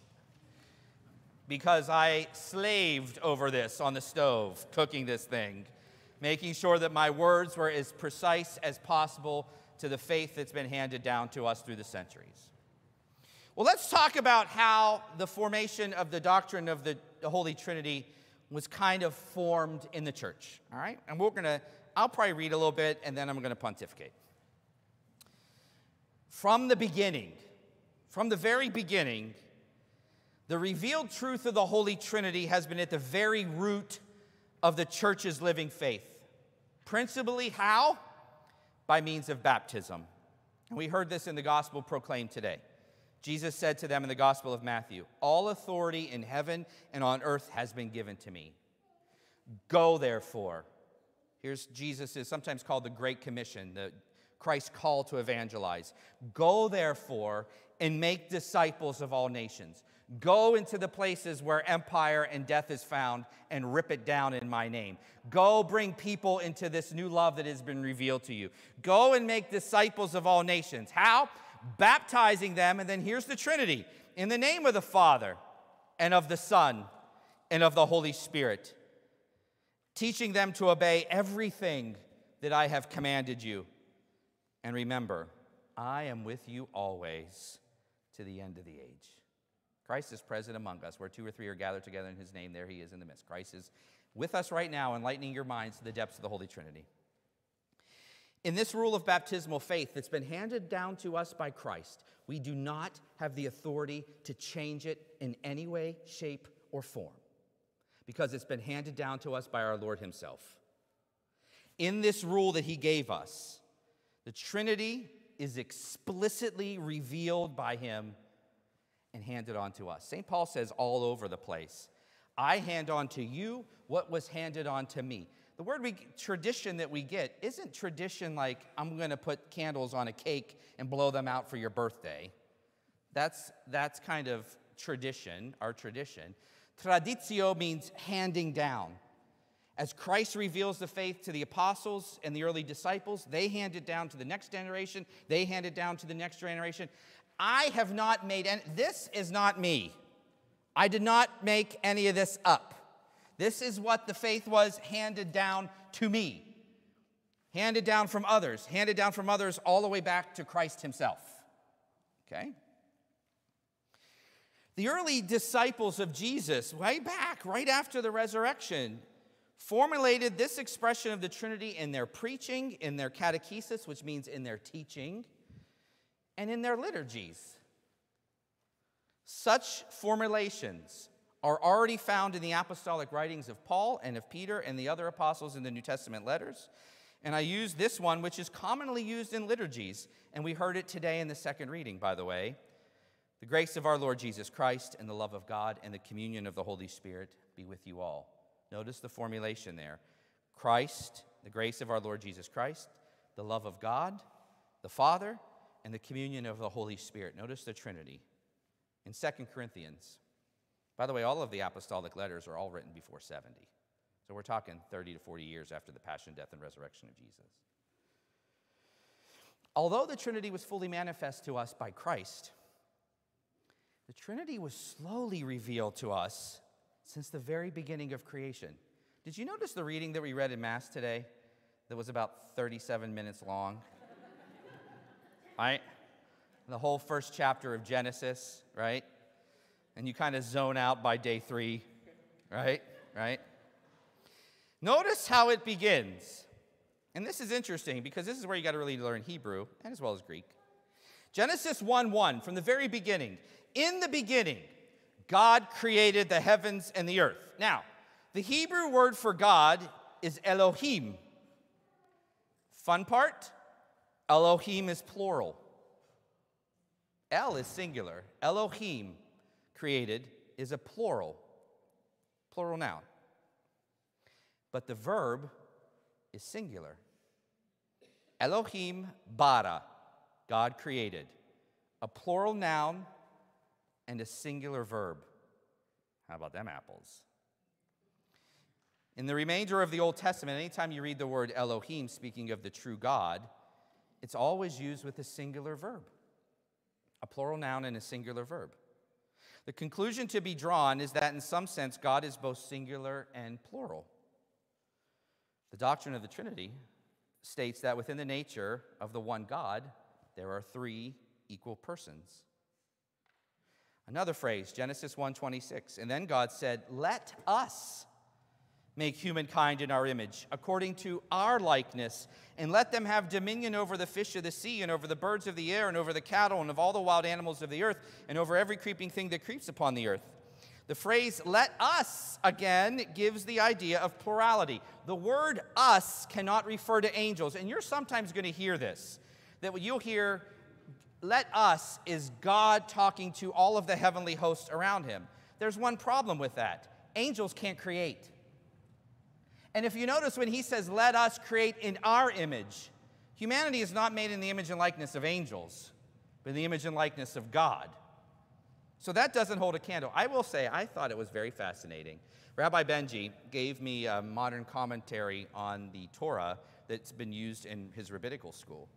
because I slaved over this on the stove, cooking this thing, making sure that my words were as precise as possible to the faith that's been handed down to us through the centuries. Well, let's talk about how the formation of the doctrine of the Holy Trinity was kind of formed in the church. All right? And we're going to, I'll probably read a little bit and then I'm going to pontificate. From the beginning, from the very beginning, the revealed truth of the Holy Trinity has been at the very root of the church's living faith. Principally, how? By means of baptism. And we heard this in the gospel proclaimed today. Jesus said to them in the Gospel of Matthew, All authority in heaven and on earth has been given to me. Go therefore. Here's Jesus is sometimes called the Great Commission, the Christ's call to evangelize. Go therefore and make disciples of all nations. Go into the places where empire and death is found and rip it down in my name. Go bring people into this new love that has been revealed to you. Go and make disciples of all nations. How? Baptizing them, and then here's the Trinity in the name of the Father and of the Son and of the Holy Spirit, teaching them to obey everything that I have commanded you. And remember, I am with you always to the end of the age. Christ is present among us. Where two or three are gathered together in his name, there he is in the midst. Christ is with us right now, enlightening your minds to the depths of the Holy Trinity. In this rule of baptismal faith that's been handed down to us by Christ, we do not have the authority to change it in any way, shape, or form because it's been handed down to us by our Lord Himself. In this rule that He gave us, the Trinity is explicitly revealed by Him and handed on to us. St. Paul says all over the place, I hand on to you what was handed on to me. The word we, tradition that we get isn't tradition like I'm going to put candles on a cake and blow them out for your birthday. That's, that's kind of tradition, our tradition. Traditio means handing down. As Christ reveals the faith to the apostles and the early disciples, they hand it down to the next generation, they hand it down to the next generation. I have not made any, this is not me. I did not make any of this up. This is what the faith was handed down to me, handed down from others, handed down from others all the way back to Christ himself. Okay? The early disciples of Jesus, way back, right after the resurrection, formulated this expression of the Trinity in their preaching, in their catechesis, which means in their teaching, and in their liturgies. Such formulations are already found in the apostolic writings of Paul and of Peter and the other apostles in the New Testament letters. And I use this one, which is commonly used in liturgies, and we heard it today in the second reading, by the way. The grace of our Lord Jesus Christ and the love of God and the communion of the Holy Spirit be with you all. Notice the formulation there Christ, the grace of our Lord Jesus Christ, the love of God, the Father, and the communion of the Holy Spirit. Notice the Trinity. In 2 Corinthians, by the way, all of the apostolic letters are all written before 70. So we're talking 30 to 40 years after the passion, death, and resurrection of Jesus. Although the Trinity was fully manifest to us by Christ, the Trinity was slowly revealed to us since the very beginning of creation. Did you notice the reading that we read in Mass today that was about 37 minutes long? right? The whole first chapter of Genesis, right? And you kind of zone out by day three, right? Right? Notice how it begins. And this is interesting because this is where you got to really learn Hebrew and as well as Greek. Genesis 1 1, from the very beginning. In the beginning, God created the heavens and the earth. Now, the Hebrew word for God is Elohim. Fun part Elohim is plural. El is singular. Elohim, created, is a plural, plural noun. But the verb is singular. Elohim bara, God created. A plural noun and a singular verb. How about them apples? In the remainder of the Old Testament, anytime you read the word Elohim, speaking of the true God, it's always used with a singular verb, a plural noun and a singular verb. The conclusion to be drawn is that in some sense, God is both singular and plural. The doctrine of the Trinity states that within the nature of the one God, there are three equal persons. Another phrase, Genesis 1:26, and then God said, "Let us make humankind in our image, according to our likeness, and let them have dominion over the fish of the sea, and over the birds of the air, and over the cattle, and of all the wild animals of the earth, and over every creeping thing that creeps upon the earth. The phrase let us again gives the idea of plurality. The word us cannot refer to angels, and you're sometimes going to hear this that you'll hear let us is God talking to all of the heavenly hosts around him. There's one problem with that angels can't create. And if you notice when he says, let us create in our image, humanity is not made in the image and likeness of angels, but in the image and likeness of God. So that doesn't hold a candle. I will say, I thought it was very fascinating. Rabbi Benji gave me a modern commentary on the Torah that's been used in his rabbinical school.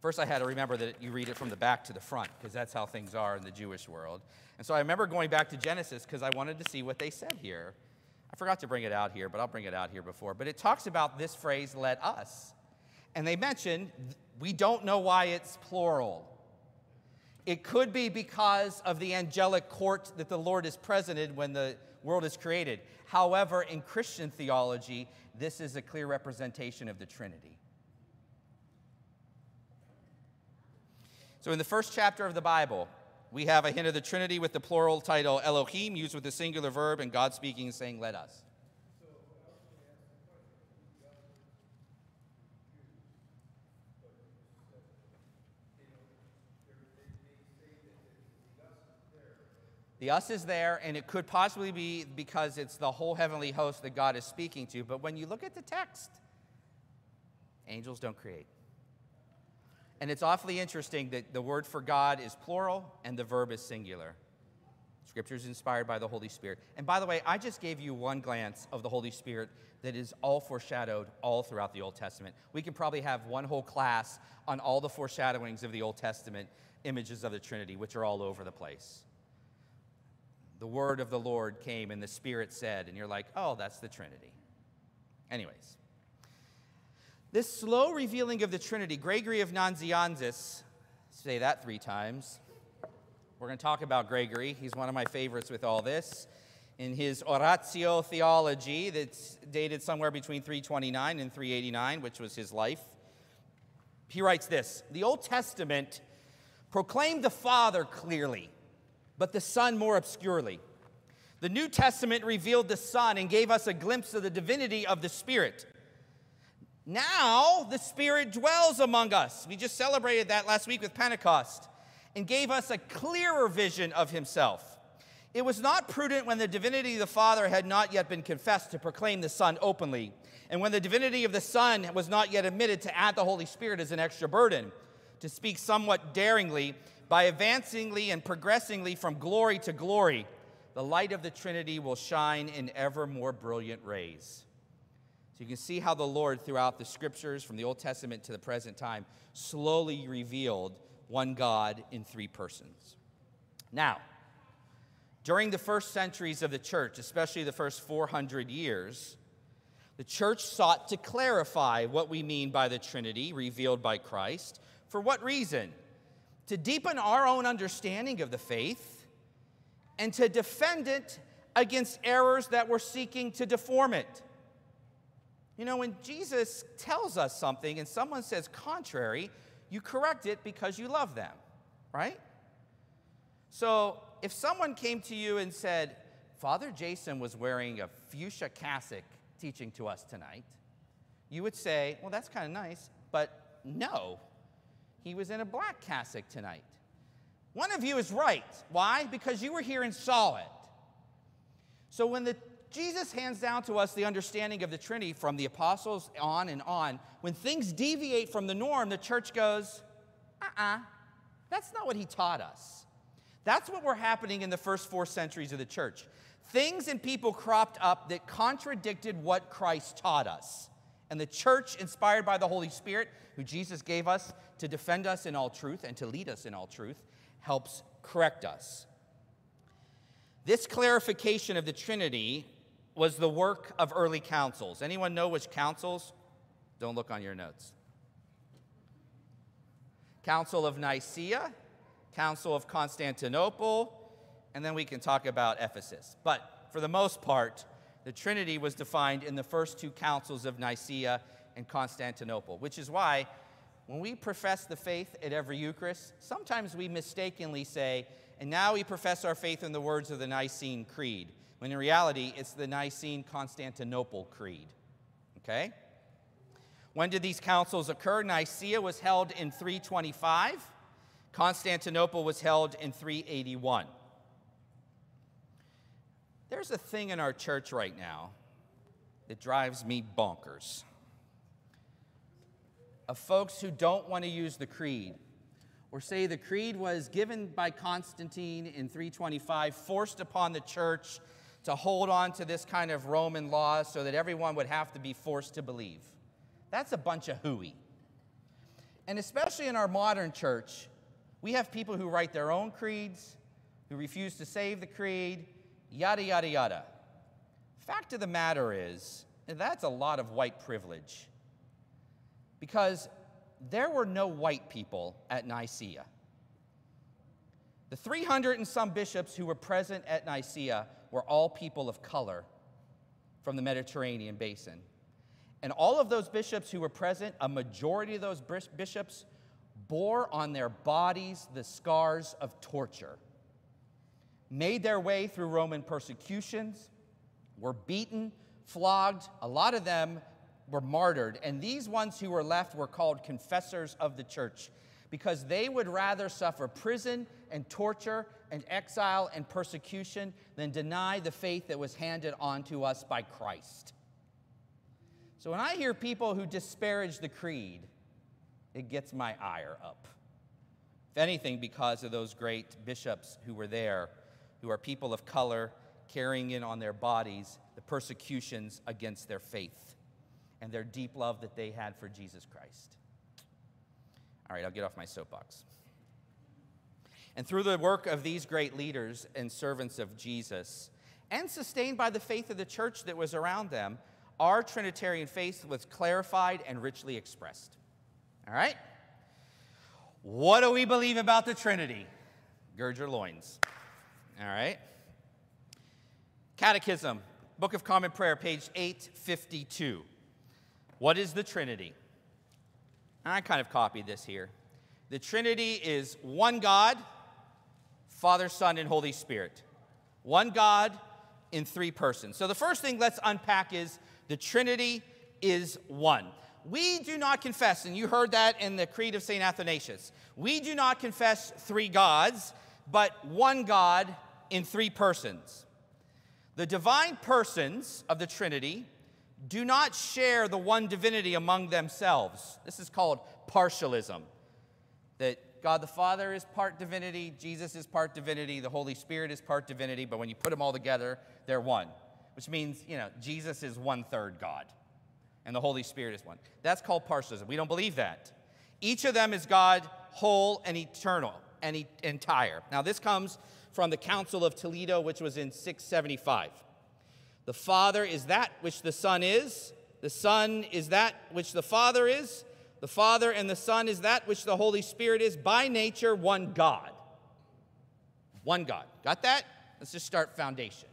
First, I had to remember that you read it from the back to the front, because that's how things are in the Jewish world. And so I remember going back to Genesis because I wanted to see what they said here. I forgot to bring it out here, but I'll bring it out here before. But it talks about this phrase, let us. And they mention, we don't know why it's plural. It could be because of the angelic court that the Lord is present in when the world is created. However, in Christian theology, this is a clear representation of the Trinity. So, in the first chapter of the Bible, we have a hint of the Trinity with the plural title Elohim, used with the singular verb, and God speaking and saying, Let us. The us is there, and it could possibly be because it's the whole heavenly host that God is speaking to. But when you look at the text, angels don't create. And it's awfully interesting that the word for God is plural and the verb is singular. Scripture is inspired by the Holy Spirit. And by the way, I just gave you one glance of the Holy Spirit that is all foreshadowed all throughout the Old Testament. We can probably have one whole class on all the foreshadowings of the Old Testament images of the Trinity, which are all over the place the word of the Lord came and the Spirit said, and you're like, oh, that's the Trinity. Anyways, this slow revealing of the Trinity, Gregory of Nazianzus, say that three times. We're going to talk about Gregory. He's one of my favorites with all this. In his Oratio Theology, that's dated somewhere between 329 and 389, which was his life, he writes this The Old Testament proclaimed the Father clearly but the Son more obscurely. The New Testament revealed the Son and gave us a glimpse of the divinity of the Spirit. Now the Spirit dwells among us. We just celebrated that last week with Pentecost and gave us a clearer vision of Himself. It was not prudent when the divinity of the Father had not yet been confessed to proclaim the Son openly, and when the divinity of the Son was not yet admitted to add the Holy Spirit as an extra burden, to speak somewhat daringly by advancingly and progressingly from glory to glory, the light of the Trinity will shine in ever more brilliant rays. So you can see how the Lord, throughout the scriptures from the Old Testament to the present time, slowly revealed one God in three persons. Now, during the first centuries of the church, especially the first 400 years, the church sought to clarify what we mean by the Trinity revealed by Christ. For what reason? to deepen our own understanding of the faith and to defend it against errors that were seeking to deform it. You know, when Jesus tells us something and someone says contrary, you correct it because you love them, right? So if someone came to you and said, Father Jason was wearing a fuchsia cassock teaching to us tonight, you would say, Well, that's kind of nice, but no, he was in a black cassock tonight. One of you is right. Why? Because you were here and saw it. So when the Jesus hands down to us the understanding of the Trinity from the apostles on and on, when things deviate from the norm, the church goes, uh uh-uh, uh, that's not what he taught us. That's what were happening in the first four centuries of the church. Things and people cropped up that contradicted what Christ taught us. And the church, inspired by the Holy Spirit, who Jesus gave us to defend us in all truth and to lead us in all truth, helps correct us. This clarification of the Trinity was the work of early councils. Anyone know which councils? Don't look on your notes. Council of Nicaea, Council of Constantinople, and then we can talk about Ephesus. But for the most part, the Trinity was defined in the first two councils of Nicaea and Constantinople, which is why when we profess the faith at every Eucharist, sometimes we mistakenly say, and now we profess our faith in the words of the Nicene Creed, when in reality it's the Nicene Constantinople Creed. Okay? When did these councils occur? Nicaea was held in 325, Constantinople was held in 381. There's a thing in our church right now that drives me bonkers of folks who don't want to use the creed or say the creed was given by Constantine in 325, forced upon the church to hold on to this kind of Roman law so that everyone would have to be forced to believe. That's a bunch of hooey. And especially in our modern church, we have people who write their own creeds, who refuse to save the creed, yada, yada, yada. Fact of the matter is, that's a lot of white privilege. Because there were no white people at Nicaea. The 300 and some bishops who were present at Nicaea were all people of color from the Mediterranean basin. And all of those bishops who were present, a majority of those bishops, bore on their bodies the scars of torture, made their way through Roman persecutions, were beaten, flogged. A lot of them were martyred. And these ones who were left were called confessors of the church because they would rather suffer prison and torture and exile and persecution than deny the faith that was handed on to us by Christ. So when I hear people who disparage the creed, it gets my ire up. If anything, because of those great bishops who were there, who are people of color, carrying in on their bodies the persecutions against their faith and their deep love that they had for Jesus Christ. All right, I'll get off my soapbox. And through the work of these great leaders and servants of Jesus, and sustained by the faith of the church that was around them, our Trinitarian faith was clarified and richly expressed. All right? What do we believe about the Trinity? Gird your loins. All right? Catechism, Book of Common Prayer, page 852. What is the Trinity? I kind of copied this here. The Trinity is one God, Father, Son, and Holy Spirit. One God in three persons. So the first thing let's unpack is the Trinity is one. We do not confess, and you heard that in the Creed of St. Athanasius. We do not confess three gods, but one God in three persons. The divine persons of the Trinity do not share the one divinity among themselves. This is called partialism. That God the Father is part divinity, Jesus is part divinity, the Holy Spirit is part divinity, but when you put them all together, they're one, which means, you know, Jesus is one third God and the Holy Spirit is one. That's called partialism. We don't believe that. Each of them is God, whole and eternal and e- entire. Now, this comes from the Council of Toledo, which was in 675. The Father is that which the Son is, the Son is that which the Father is, the Father and the Son is that which the Holy Spirit is, by nature, one God. One God. Got that? Let's just start foundation.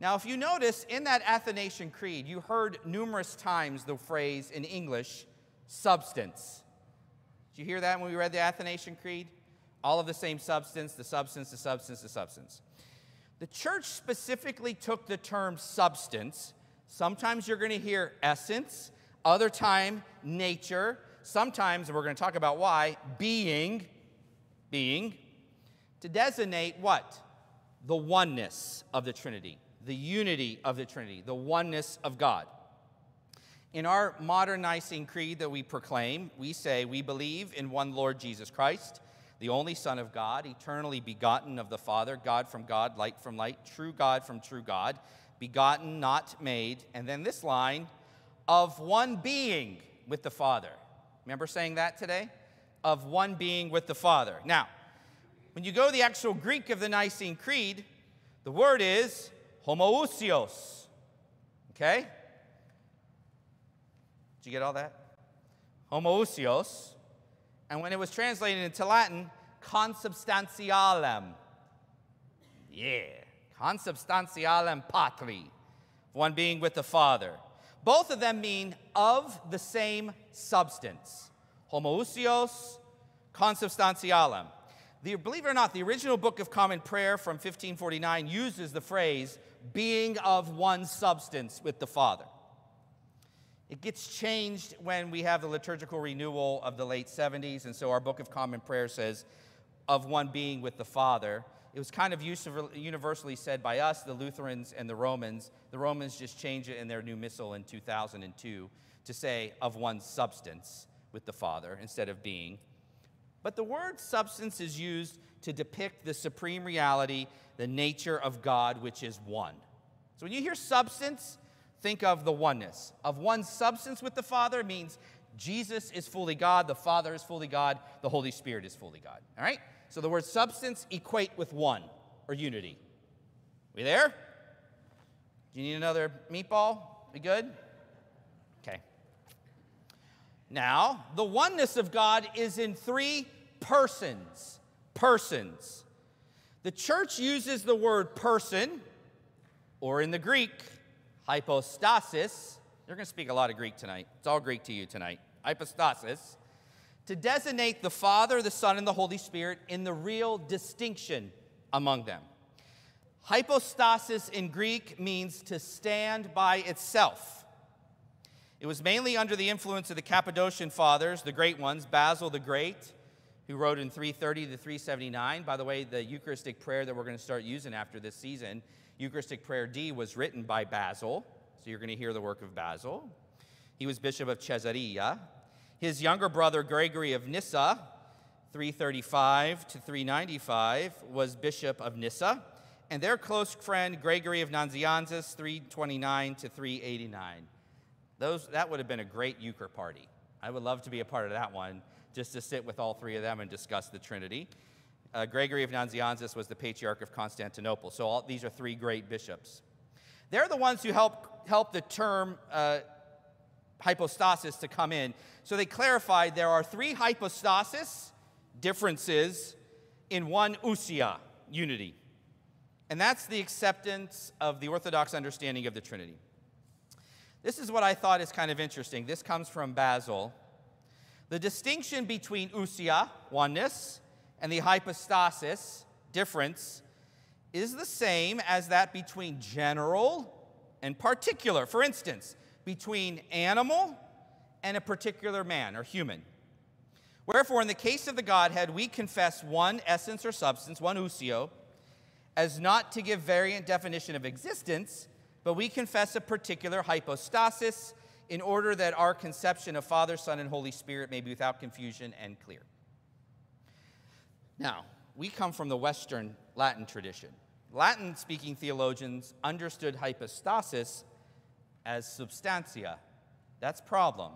Now, if you notice in that Athanasian Creed, you heard numerous times the phrase in English, substance. Did you hear that when we read the Athanasian Creed? All of the same substance, the substance, the substance, the substance. The church specifically took the term substance. Sometimes you're going to hear essence, other time nature, sometimes we're going to talk about why being being to designate what? The oneness of the Trinity, the unity of the Trinity, the oneness of God. In our modern Nicene Creed that we proclaim, we say we believe in one Lord Jesus Christ, the only Son of God, eternally begotten of the Father, God from God, light from light, true God from true God, begotten, not made. And then this line, of one being with the Father. Remember saying that today? Of one being with the Father. Now, when you go to the actual Greek of the Nicene Creed, the word is homoousios. Okay? Did you get all that? Homoousios and when it was translated into Latin, consubstantialem. Yeah, consubstantialem patri, one being with the Father. Both of them mean of the same substance. Homoousios, consubstantialem. The, believe it or not, the original Book of Common Prayer from 1549 uses the phrase being of one substance with the Father. It gets changed when we have the liturgical renewal of the late 70s, and so our Book of Common Prayer says, of one being with the Father. It was kind of universally said by us, the Lutherans and the Romans. The Romans just changed it in their new missal in 2002 to say, of one substance with the Father instead of being. But the word substance is used to depict the supreme reality, the nature of God, which is one. So when you hear substance, think of the oneness. Of one substance with the Father means Jesus is fully God, the Father is fully God, the Holy Spirit is fully God. All right? So the word substance equate with one or unity. We there? Do you need another meatball? We good? Okay. Now, the oneness of God is in three persons. Persons. The church uses the word person, or in the Greek, hypostasis. You're going to speak a lot of Greek tonight. It's all Greek to you tonight. Hypostasis to designate the Father, the Son, and the Holy Spirit in the real distinction among them. Hypostasis in Greek means to stand by itself. It was mainly under the influence of the Cappadocian fathers, the great ones, Basil the Great, who wrote in 330 to 379. By the way, the Eucharistic prayer that we're going to start using after this season, Eucharistic Prayer D, was written by Basil. So you're going to hear the work of Basil. He was Bishop of Caesarea. His younger brother, Gregory of Nyssa, 335 to 395, was Bishop of Nyssa. And their close friend, Gregory of Nazianzus, 329 to 389. Those, that would have been a great euchre party. I would love to be a part of that one, just to sit with all three of them and discuss the Trinity. Uh, Gregory of Nazianzus was the patriarch of Constantinople. So all, these are three great bishops. They're the ones who help, help the term uh, hypostasis to come in. So they clarified there are three hypostasis differences in one ousia, unity. And that's the acceptance of the Orthodox understanding of the Trinity. This is what I thought is kind of interesting. This comes from Basil. The distinction between ousia, oneness, and the hypostasis, difference, is the same as that between general and particular. For instance, between animal and a particular man or human. Wherefore, in the case of the Godhead, we confess one essence or substance, one ousia, as not to give variant definition of existence, but we confess a particular hypostasis in order that our conception of Father, Son, and Holy Spirit may be without confusion and clear. Now, we come from the Western Latin tradition. Latin speaking theologians understood hypostasis as substantia. That's problem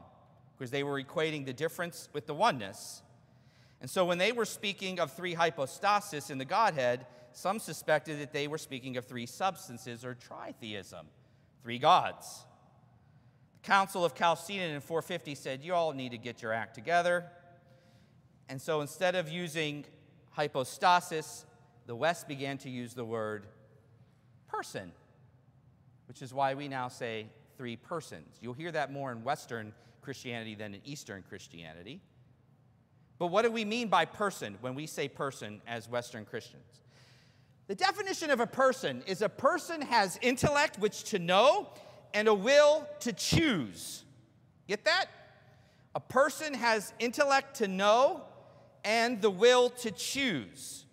because they were equating the difference with the oneness. And so when they were speaking of three hypostasis in the Godhead, some suspected that they were speaking of three substances or tritheism, three gods. The Council of Chalcedon in 450 said, You all need to get your act together. And so instead of using hypostasis, the West began to use the word person, which is why we now say three persons. You'll hear that more in Western Christianity than in Eastern Christianity. But what do we mean by person when we say person as Western Christians? The definition of a person is a person has intellect which to know and a will to choose. Get that? A person has intellect to know and the will to choose.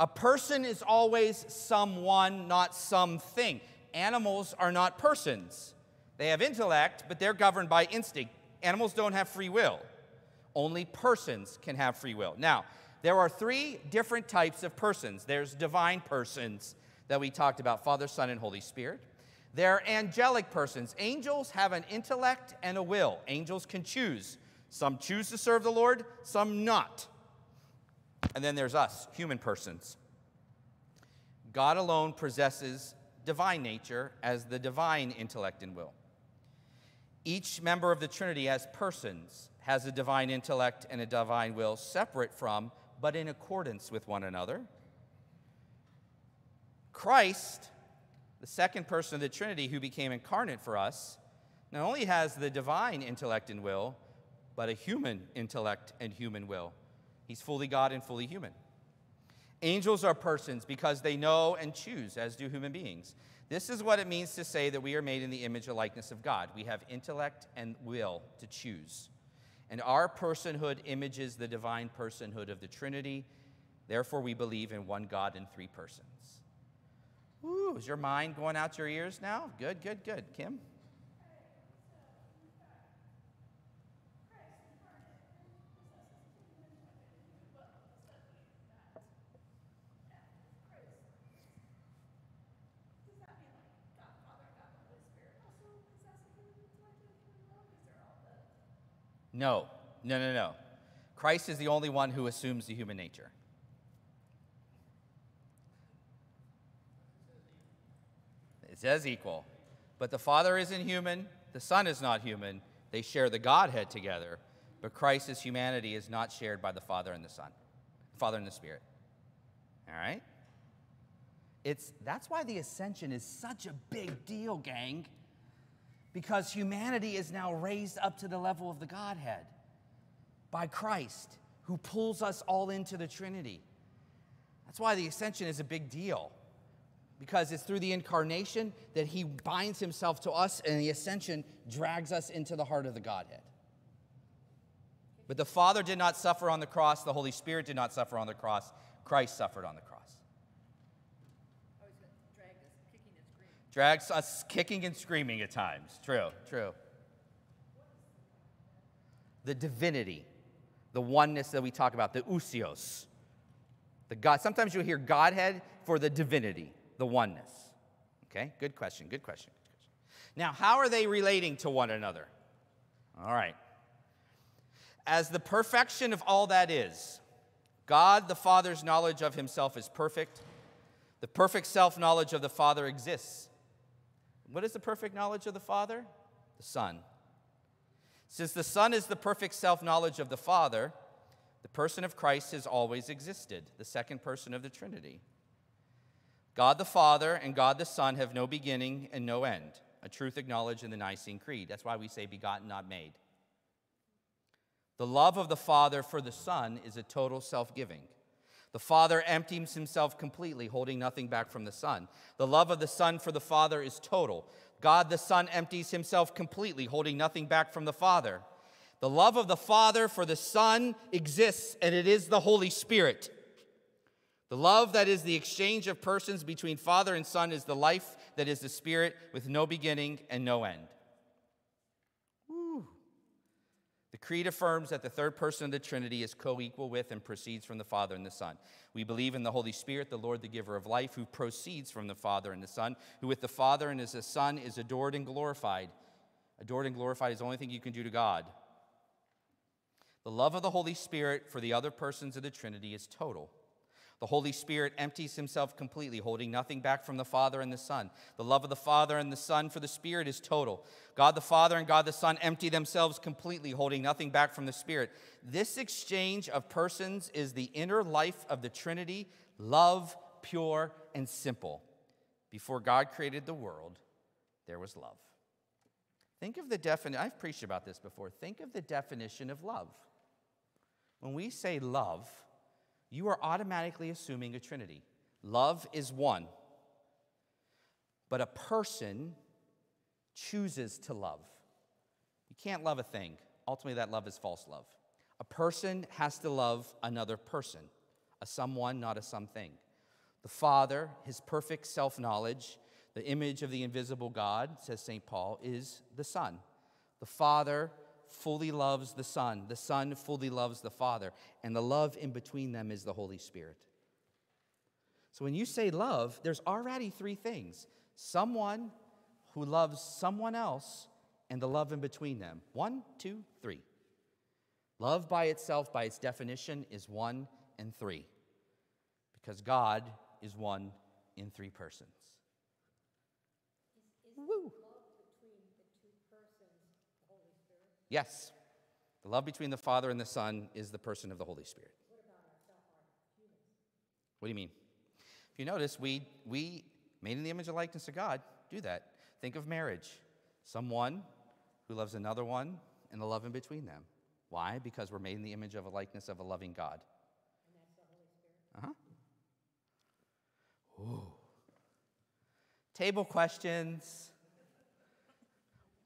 A person is always someone, not something. Animals are not persons. They have intellect, but they're governed by instinct. Animals don't have free will. Only persons can have free will. Now, there are three different types of persons there's divine persons that we talked about Father, Son, and Holy Spirit. There are angelic persons. Angels have an intellect and a will. Angels can choose. Some choose to serve the Lord, some not. And then there's us, human persons. God alone possesses divine nature as the divine intellect and will. Each member of the Trinity as persons has a divine intellect and a divine will separate from, but in accordance with one another. Christ, the second person of the Trinity who became incarnate for us, not only has the divine intellect and will, but a human intellect and human will. He's fully God and fully human. Angels are persons because they know and choose, as do human beings. This is what it means to say that we are made in the image and likeness of God. We have intellect and will to choose. And our personhood images the divine personhood of the Trinity. Therefore, we believe in one God in three persons. Woo, is your mind going out your ears now? Good, good, good. Kim? No, no, no, no. Christ is the only one who assumes the human nature. It says equal. But the Father isn't human, the Son is not human. They share the Godhead together, but Christ's humanity is not shared by the Father and the Son, the Father and the Spirit. All right? It's, that's why the ascension is such a big deal, gang because humanity is now raised up to the level of the Godhead by Christ, who pulls us all into the Trinity. That's why the ascension is a big deal, because it's through the incarnation that he binds himself to us, and the ascension drags us into the heart of the Godhead. But the Father did not suffer on the cross, the Holy Spirit did not suffer on the cross, Christ suffered on the cross. Drags us kicking and screaming at times. True, true. The divinity, the oneness that we talk about, the usios, the God. Sometimes you'll hear Godhead for the divinity, the oneness. Okay, good question, good question. Good question. Now, how are they relating to one another? All right. As the perfection of all that is, God the Father's knowledge of himself is perfect. The perfect self knowledge of the Father exists. What is the perfect knowledge of the Father? The Son. Since the Son is the perfect self knowledge of the Father, the person of Christ has always existed, the second person of the Trinity. God the Father and God the Son have no beginning and no end, a truth acknowledged in the Nicene Creed. That's why we say begotten, not made. The love of the Father for the Son is a total self giving. The Father empties himself completely, holding nothing back from the Son. The love of the Son for the Father is total. God the Son empties himself completely, holding nothing back from the Father. The love of the Father for the Son exists, and it is the Holy Spirit. The love that is the exchange of persons between Father and Son is the life that is the Spirit with no beginning and no end. The Creed affirms that the third person of the Trinity is co equal with and proceeds from the Father and the Son. We believe in the Holy Spirit, the Lord, the giver of life, who proceeds from the Father and the Son, who with the Father and as the Son is adored and glorified. Adored and glorified is the only thing you can do to God. The love of the Holy Spirit for the other persons of the Trinity is total. The Holy Spirit empties himself completely, holding nothing back from the Father and the Son. The love of the Father and the Son for the Spirit is total. God the Father and God the Son empty themselves completely, holding nothing back from the Spirit. This exchange of persons is the inner life of the Trinity, love, pure, and simple. Before God created the world, there was love. Think of the definition, I've preached about this before. Think of the definition of love. When we say love, you are automatically assuming a trinity. Love is one, but a person chooses to love. You can't love a thing. Ultimately, that love is false love. A person has to love another person, a someone, not a something. The Father, his perfect self knowledge, the image of the invisible God, says St. Paul, is the Son. The Father fully loves the Son, the Son fully loves the Father, and the love in between them is the Holy Spirit. So when you say love, there's already three things someone who loves someone else, and the love in between them. One, two, three. Love by itself, by its definition, is one and three, because God is one in three persons. Woo. Yes. The love between the Father and the Son is the person of the Holy Spirit. What do you mean? If you notice, we, we, made in the image and likeness of God, do that. Think of marriage someone who loves another one and the love in between them. Why? Because we're made in the image of a likeness of a loving God. Uh huh. Table questions.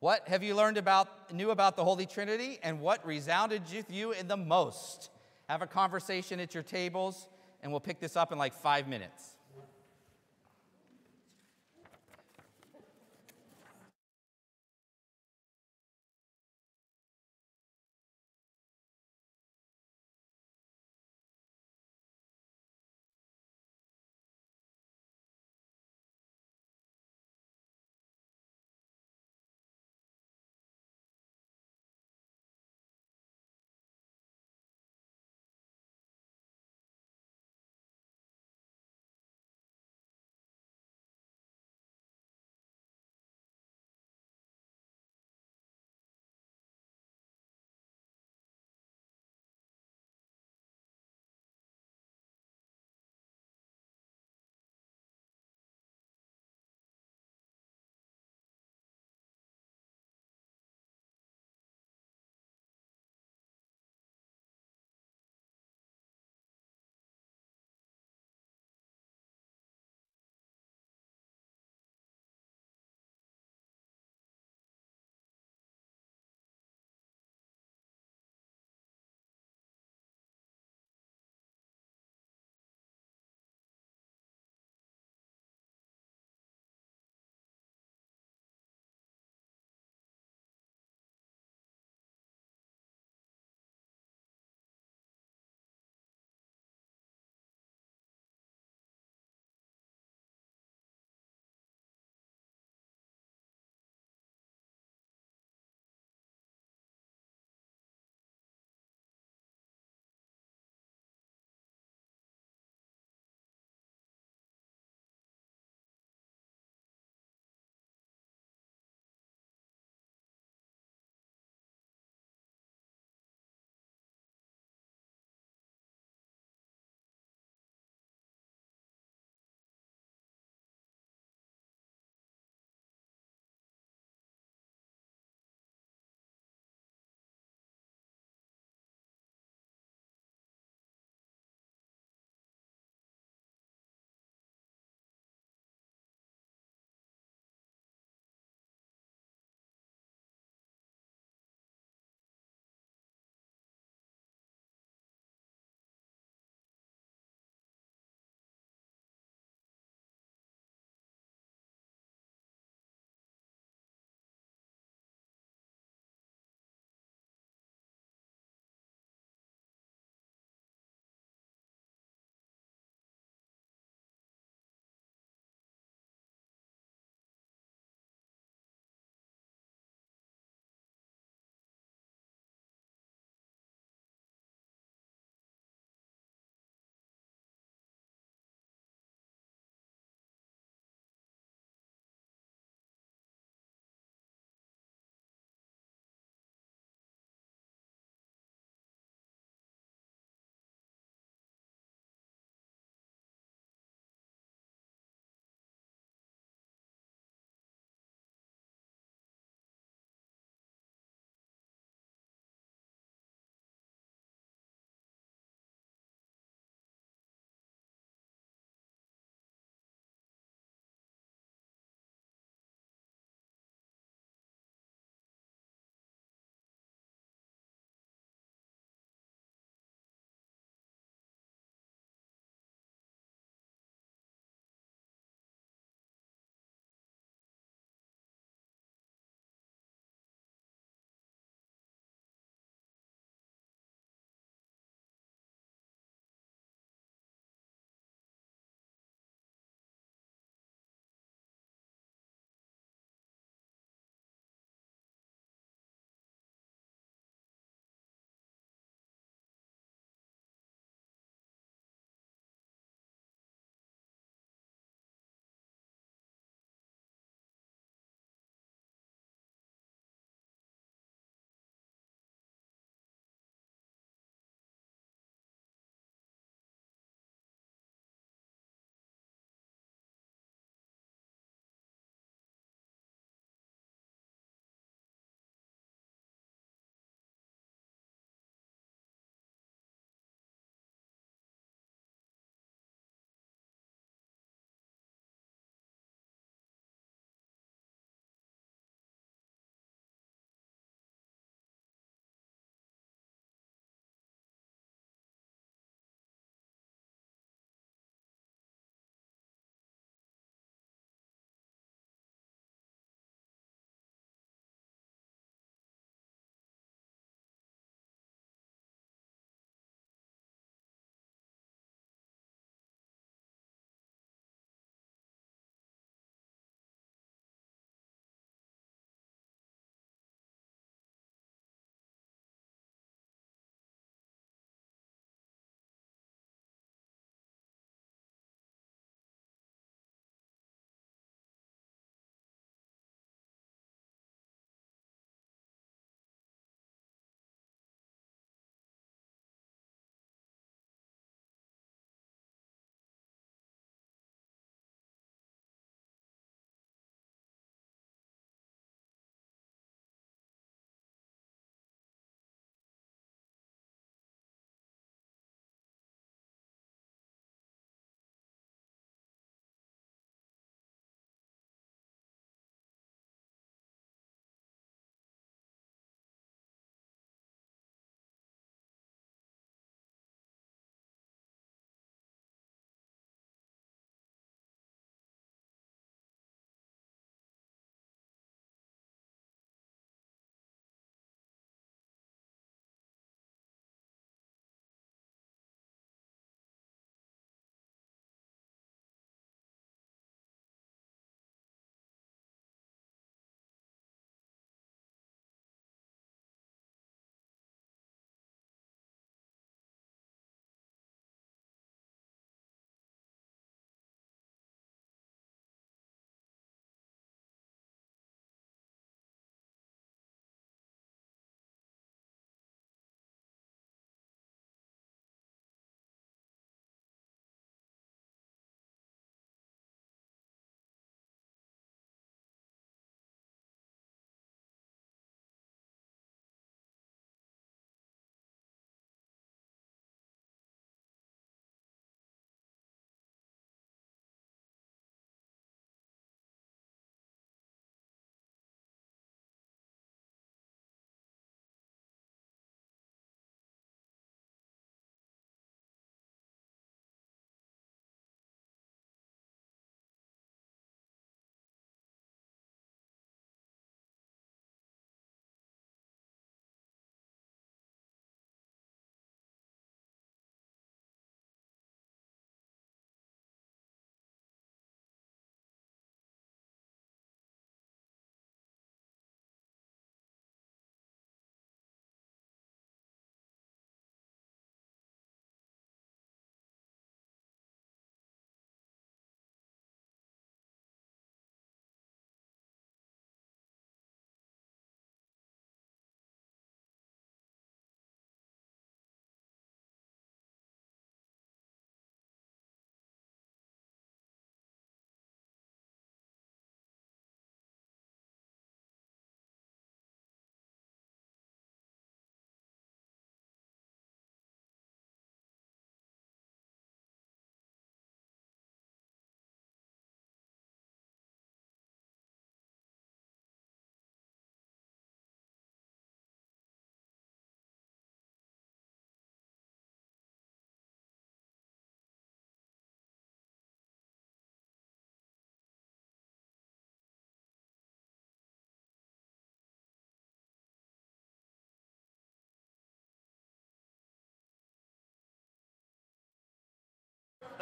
What have you learned about, new about the Holy Trinity, and what resounded with you in the most? Have a conversation at your tables, and we'll pick this up in like five minutes.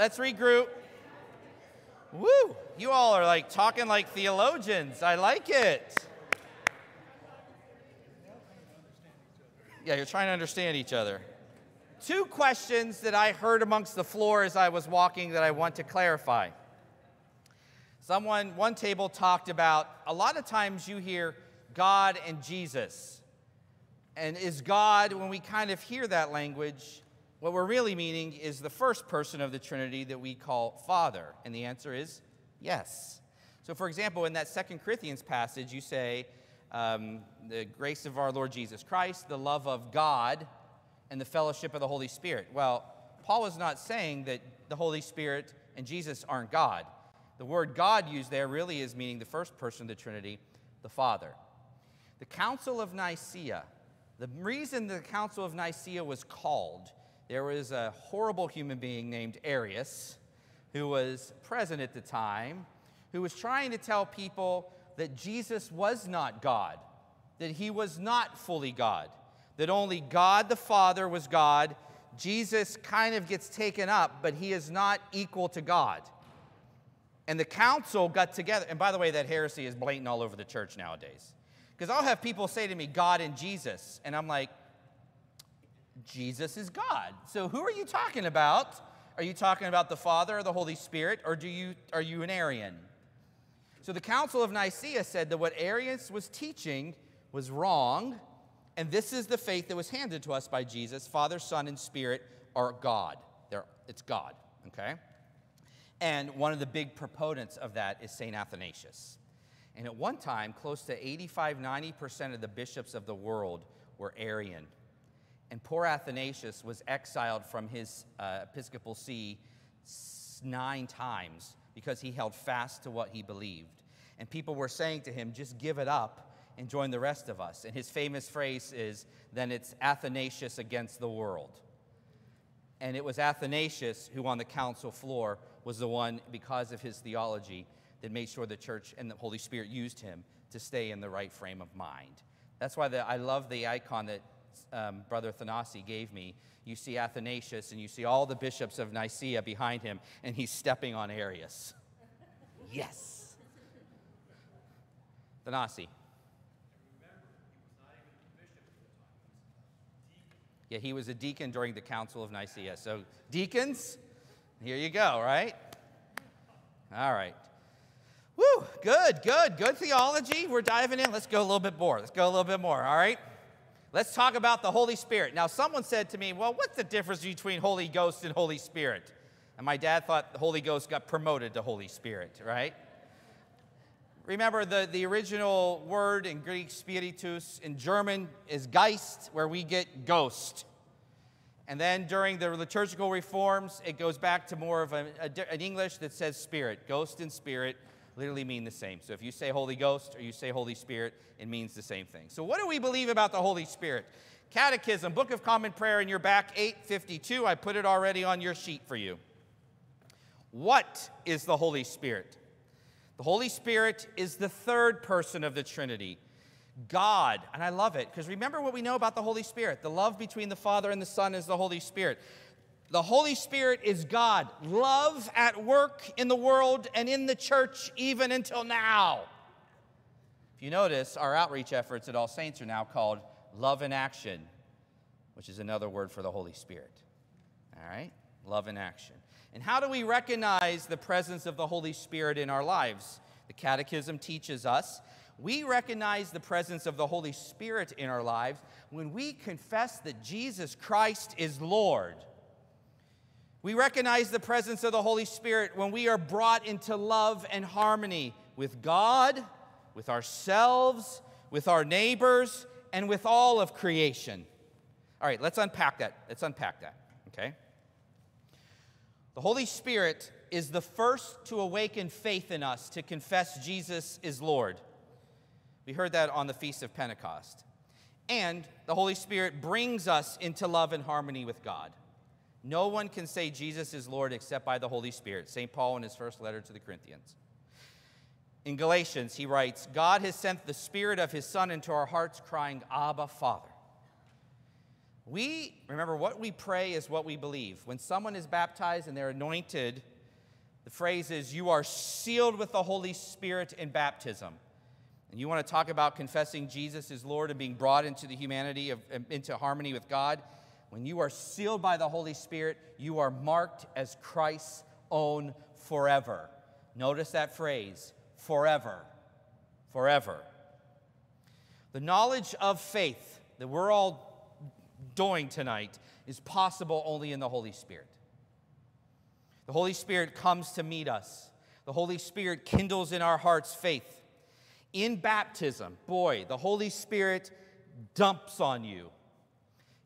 Let's regroup. Woo! You all are like talking like theologians. I like it. Yeah, you're trying to understand each other. Two questions that I heard amongst the floor as I was walking that I want to clarify. Someone, one table talked about a lot of times you hear God and Jesus. And is God, when we kind of hear that language, what we're really meaning is the first person of the Trinity that we call Father. And the answer is yes. So, for example, in that Second Corinthians passage, you say, um, the grace of our Lord Jesus Christ, the love of God, and the fellowship of the Holy Spirit. Well, Paul is not saying that the Holy Spirit and Jesus aren't God. The word God used there really is meaning the first person of the Trinity, the Father. The Council of Nicaea, the reason the Council of Nicaea was called, there was a horrible human being named Arius who was present at the time, who was trying to tell people that Jesus was not God, that he was not fully God, that only God the Father was God. Jesus kind of gets taken up, but he is not equal to God. And the council got together. And by the way, that heresy is blatant all over the church nowadays. Because I'll have people say to me, God and Jesus. And I'm like, Jesus is God. So who are you talking about? Are you talking about the Father or the Holy Spirit, or do you, are you an Arian? So the Council of Nicaea said that what Arius was teaching was wrong, and this is the faith that was handed to us by Jesus Father, Son, and Spirit are God. They're, it's God, okay? And one of the big proponents of that is St. Athanasius. And at one time, close to 85 90% of the bishops of the world were Arian. And poor Athanasius was exiled from his uh, episcopal see nine times because he held fast to what he believed. And people were saying to him, just give it up and join the rest of us. And his famous phrase is, then it's Athanasius against the world. And it was Athanasius who, on the council floor, was the one, because of his theology, that made sure the church and the Holy Spirit used him to stay in the right frame of mind. That's why the, I love the icon that um, Brother Thanasi gave me. You see Athanasius and you see all the bishops of Nicaea behind him, and he's stepping on Arius. yes. Thanasi. Yeah, he was a deacon during the Council of Nicaea. So, deacons, here you go, right? All right. Woo, good, good, good theology. We're diving in. Let's go a little bit more. Let's go a little bit more, all right? Let's talk about the Holy Spirit. Now, someone said to me, Well, what's the difference between Holy Ghost and Holy Spirit? And my dad thought the Holy Ghost got promoted to Holy Spirit, right? Remember, the, the original word in Greek, spiritus, in German is Geist, where we get ghost. And then during the liturgical reforms, it goes back to more of a, a, an English that says spirit. Ghost and spirit literally mean the same. So if you say Holy Ghost or you say Holy Spirit, it means the same thing. So, what do we believe about the Holy Spirit? Catechism, Book of Common Prayer in your back, 852. I put it already on your sheet for you. What is the Holy Spirit? The Holy Spirit is the third person of the Trinity. God, and I love it because remember what we know about the Holy Spirit. The love between the Father and the Son is the Holy Spirit. The Holy Spirit is God, love at work in the world and in the church even until now. If you notice, our outreach efforts at All Saints are now called Love in Action, which is another word for the Holy Spirit. All right? Love in action. And how do we recognize the presence of the Holy Spirit in our lives? The Catechism teaches us we recognize the presence of the Holy Spirit in our lives when we confess that Jesus Christ is Lord. We recognize the presence of the Holy Spirit when we are brought into love and harmony with God, with ourselves, with our neighbors, and with all of creation. All right, let's unpack that. Let's unpack that, okay? The Holy Spirit is the first to awaken faith in us to confess Jesus is Lord. We heard that on the Feast of Pentecost. And the Holy Spirit brings us into love and harmony with God. No one can say Jesus is Lord except by the Holy Spirit. St. Paul in his first letter to the Corinthians. In Galatians, he writes, God has sent the Spirit of his Son into our hearts, crying, Abba, Father. We, remember, what we pray is what we believe. When someone is baptized and they're anointed, the phrase is, You are sealed with the Holy Spirit in baptism. And you want to talk about confessing Jesus is Lord and being brought into the humanity of, um, into harmony with God. When you are sealed by the Holy Spirit, you are marked as Christ's own forever. Notice that phrase, forever. Forever. The knowledge of faith that we're all doing tonight is possible only in the Holy Spirit. The Holy Spirit comes to meet us. The Holy Spirit kindles in our hearts faith. In baptism, boy, the Holy Spirit dumps on you,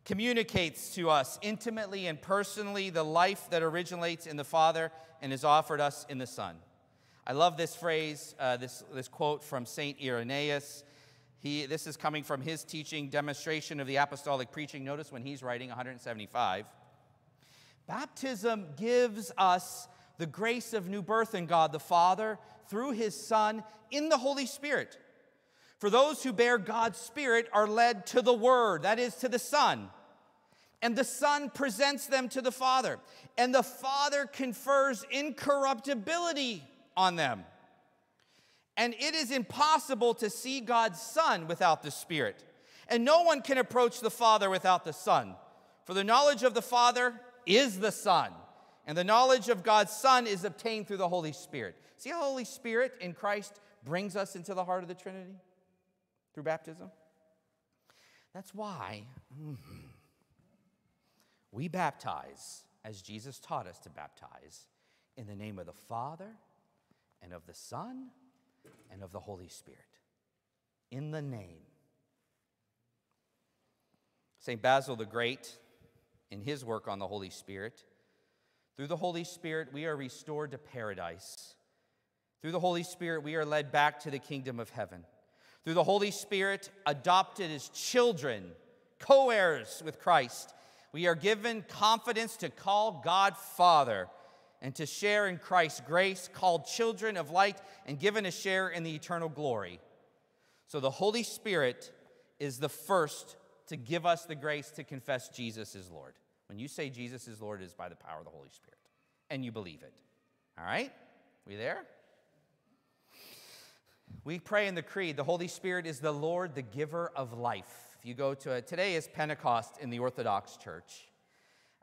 communicates to us intimately and personally the life that originates in the Father and is offered us in the Son. I love this phrase, uh, this, this quote from St. Irenaeus. He, this is coming from his teaching, Demonstration of the Apostolic Preaching. Notice when he's writing 175. Baptism gives us the grace of new birth in God the Father through his Son in the Holy Spirit. For those who bear God's Spirit are led to the Word, that is, to the Son. And the Son presents them to the Father. And the Father confers incorruptibility on them. And it is impossible to see God's Son without the Spirit. And no one can approach the Father without the Son. For the knowledge of the Father is the Son. And the knowledge of God's Son is obtained through the Holy Spirit. See how Holy Spirit in Christ brings us into the heart of the Trinity through baptism? That's why mm-hmm, we baptize as Jesus taught us to baptize in the name of the Father and of the Son and of the Holy Spirit. In the name. St. Basil the Great, in his work on the Holy Spirit, through the Holy Spirit, we are restored to paradise. Through the Holy Spirit, we are led back to the kingdom of heaven. Through the Holy Spirit, adopted as children, co heirs with Christ, we are given confidence to call God Father and to share in Christ's grace, called children of light, and given a share in the eternal glory. So the Holy Spirit is the first to give us the grace to confess Jesus is Lord. When you say Jesus is Lord, it is by the power of the Holy Spirit, and you believe it. All right? We there? We pray in the creed, the Holy Spirit is the Lord, the giver of life. If you go to a, today is Pentecost in the Orthodox Church.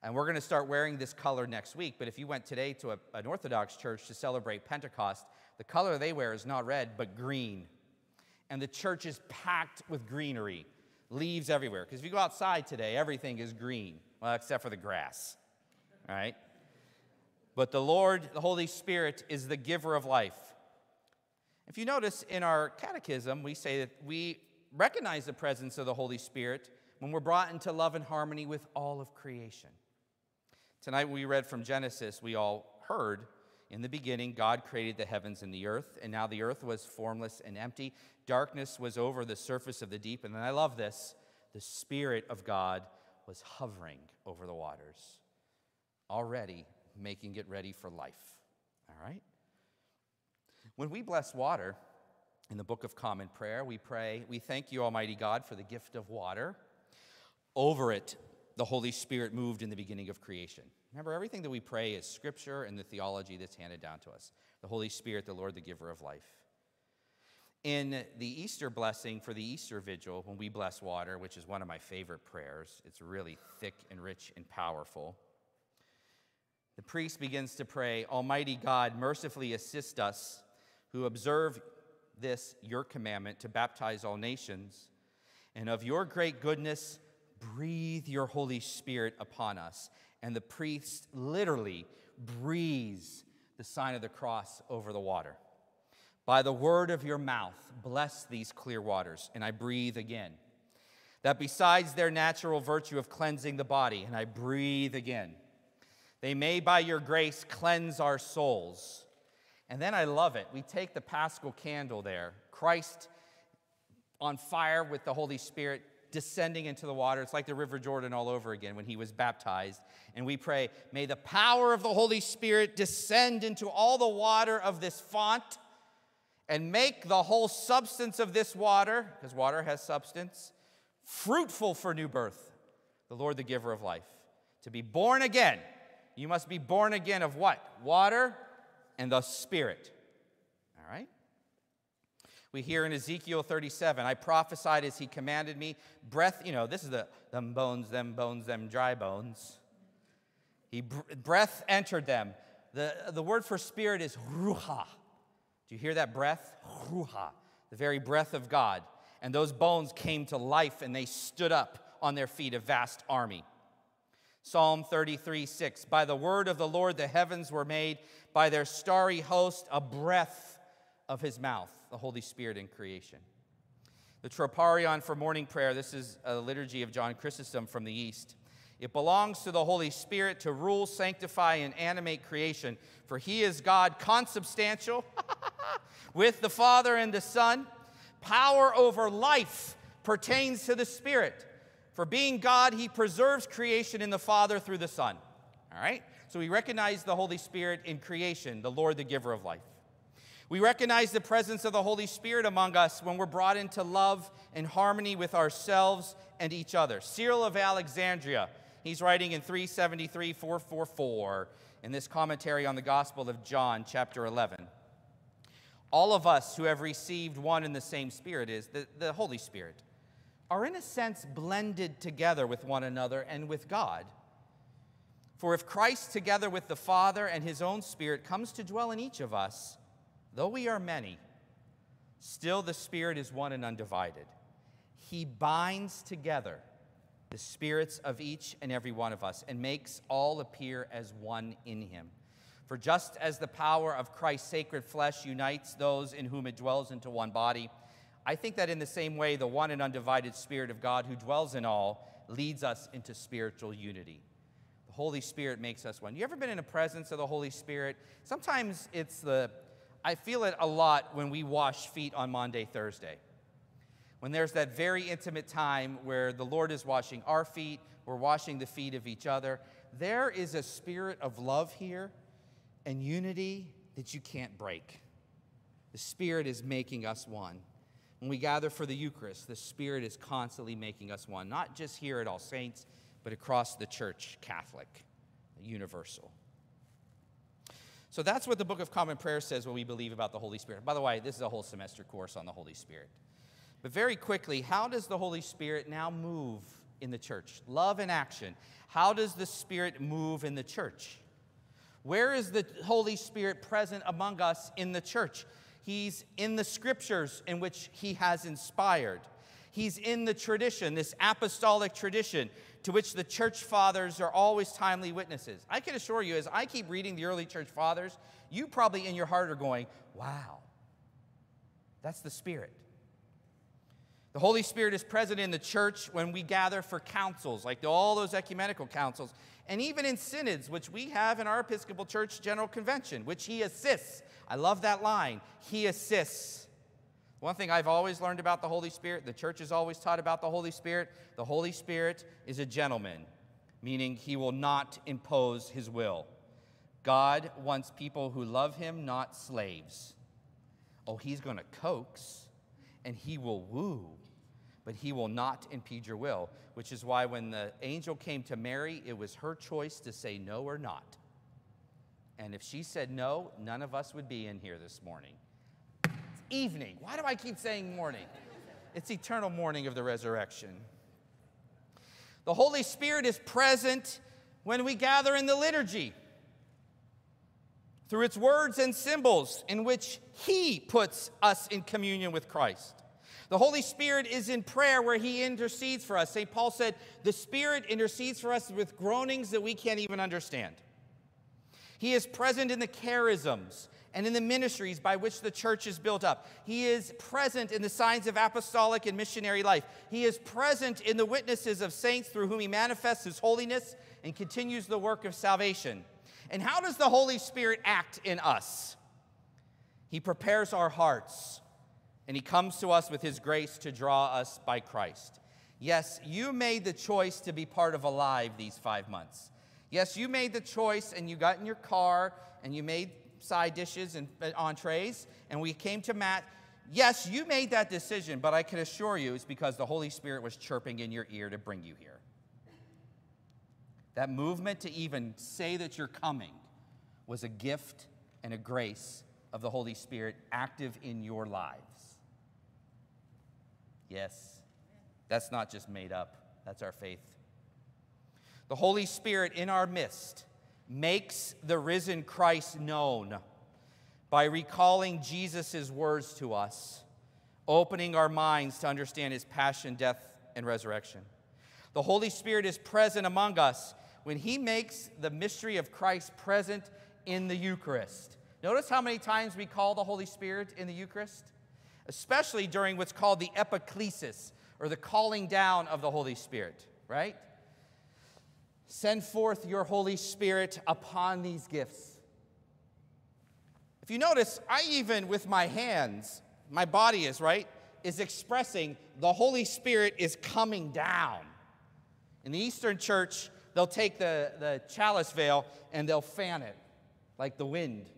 And we're going to start wearing this color next week. But if you went today to a, an Orthodox church to celebrate Pentecost, the color they wear is not red, but green. And the church is packed with greenery, leaves everywhere. Because if you go outside today, everything is green, well, except for the grass, right? But the Lord, the Holy Spirit, is the giver of life. If you notice in our catechism, we say that we recognize the presence of the Holy Spirit when we're brought into love and harmony with all of creation. Tonight, we read from Genesis, we all heard in the beginning, God created the heavens and the earth, and now the earth was formless and empty. Darkness was over the surface of the deep. And then I love this the Spirit of God was hovering over the waters, already making it ready for life. All right? When we bless water in the Book of Common Prayer, we pray, we thank you, Almighty God, for the gift of water. Over it, the Holy Spirit moved in the beginning of creation. Remember, everything that we pray is scripture and the theology that's handed down to us. The Holy Spirit, the Lord, the giver of life. In the Easter blessing for the Easter vigil, when we bless water, which is one of my favorite prayers, it's really thick and rich and powerful. The priest begins to pray, Almighty God, mercifully assist us who observe this, your commandment, to baptize all nations, and of your great goodness, breathe your Holy Spirit upon us. And the priest literally breathes the sign of the cross over the water. By the word of your mouth, bless these clear waters. And I breathe again. That besides their natural virtue of cleansing the body, and I breathe again, they may by your grace cleanse our souls. And then I love it. We take the paschal candle there, Christ on fire with the Holy Spirit descending into the water. It's like the River Jordan all over again when he was baptized. And we pray, may the power of the Holy Spirit descend into all the water of this font and make the whole substance of this water, because water has substance, fruitful for new birth. the Lord, the giver of life. To be born again, you must be born again of what? Water and the Spirit. All right? We hear in Ezekiel 37, I prophesied as he commanded me. Breath, you know, this is the them bones, them bones, them dry bones. He breath entered them. The, the word for spirit is ruha. Do you hear that breath? Ruha, the very breath of God. And those bones came to life and they stood up on their feet, a vast army. Psalm 33 6 By the word of the Lord the heavens were made, by their starry host, a breath of his mouth, the Holy Spirit in creation. The Troparion for morning prayer, this is a liturgy of John Chrysostom from the East. It belongs to the Holy Spirit to rule, sanctify, and animate creation, for he is God consubstantial with the Father and the Son. Power over life pertains to the Spirit. For being God, he preserves creation in the Father through the Son. All right? So we recognize the Holy Spirit in creation, the Lord, the giver of life. We recognize the presence of the Holy Spirit among us when we're brought into love and harmony with ourselves and each other. Cyril of Alexandria He's writing in 373, 444 in this commentary on the Gospel of John, chapter 11. All of us who have received one and the same Spirit is the, the Holy Spirit, are in a sense blended together with one another and with God. For if Christ, together with the Father and his own Spirit, comes to dwell in each of us, though we are many, still the Spirit is one and undivided. He binds together the spirits of each and every one of us, and makes all appear as one in him. For just as the power of Christ's sacred flesh unites those in whom it dwells into one body, I think that in the same way, the one and undivided Spirit of God who dwells in all leads us into spiritual unity. The Holy Spirit makes us one. You ever been in the presence of the Holy Spirit? Sometimes it's the, I feel it a lot when we wash feet on Maundy, Thursday when there's that very intimate time where the Lord is washing our feet, we're washing the feet of each other, there is a spirit of love here and unity that you can't break. The Spirit is making us one. When we gather for the Eucharist, the Spirit is constantly making us one, not just here at All Saints, but across the church, Catholic, universal. So that's what the Book of Common Prayer says when we believe about the Holy Spirit. By the way, this is a whole semester course on the Holy Spirit. But very quickly, how does the Holy Spirit now move in the church? Love and action. How does the Spirit move in the church? Where is the Holy Spirit present among us in the church? He's in the scriptures in which he has inspired. He's in the tradition, this apostolic tradition to which the church fathers are always timely witnesses. I can assure you, as I keep reading the early church fathers, you probably in your heart are going, wow, that's the Spirit. The Holy Spirit is present in the church when we gather for councils, like all those ecumenical councils, and even in synods, which we have in our Episcopal Church General Convention, which He assists. I love that line. He assists. One thing I've always learned about the Holy Spirit, the church has always taught about the Holy Spirit, the Holy Spirit is a gentleman, meaning He will not impose His will. God wants people who love Him, not slaves. Oh, He's going to coax and He will woo but he will not impede your will, which is why when the angel came to Mary, it was her choice to say no or not. And if she said no, none of us would be in here this morning. It's evening. Why do I keep saying morning? It's eternal morning of the resurrection. The Holy Spirit is present when we gather in the liturgy through its words and symbols in which He puts us in communion with Christ. The Holy Spirit is in prayer where He intercedes for us. St. Paul said, The Spirit intercedes for us with groanings that we can't even understand. He is present in the charisms and in the ministries by which the church is built up. He is present in the signs of apostolic and missionary life. He is present in the witnesses of saints through whom He manifests His holiness and continues the work of salvation. And how does the Holy Spirit act in us? He prepares our hearts and He comes to us with His grace to draw us by Christ. Yes, you made the choice to be part of Alive these five months. Yes, you made the choice and you got in your car and you made side dishes and uh, entrees, and we came to Matt. Yes, you made that decision, but I can assure you it's because the Holy Spirit was chirping in your ear to bring you here. That movement to even say that you're coming was a gift and a grace of the Holy Spirit active in your lives. Yes, that's not just made up, that's our faith. The Holy Spirit in our midst makes the risen Christ known by recalling Jesus' words to us, opening our minds to understand his passion, death, and resurrection. The Holy Spirit is present among us when he makes the mystery of Christ present in the Eucharist. Notice how many times we call the Holy Spirit in the Eucharist? Especially during what's called the epiclesis, or the calling down of the Holy Spirit, right? Send forth your Holy Spirit upon these gifts. If you notice, I even with my hands, my body is, right, is expressing the Holy Spirit is coming down. In the Eastern Church, they'll take the, the chalice veil and they'll fan it like the wind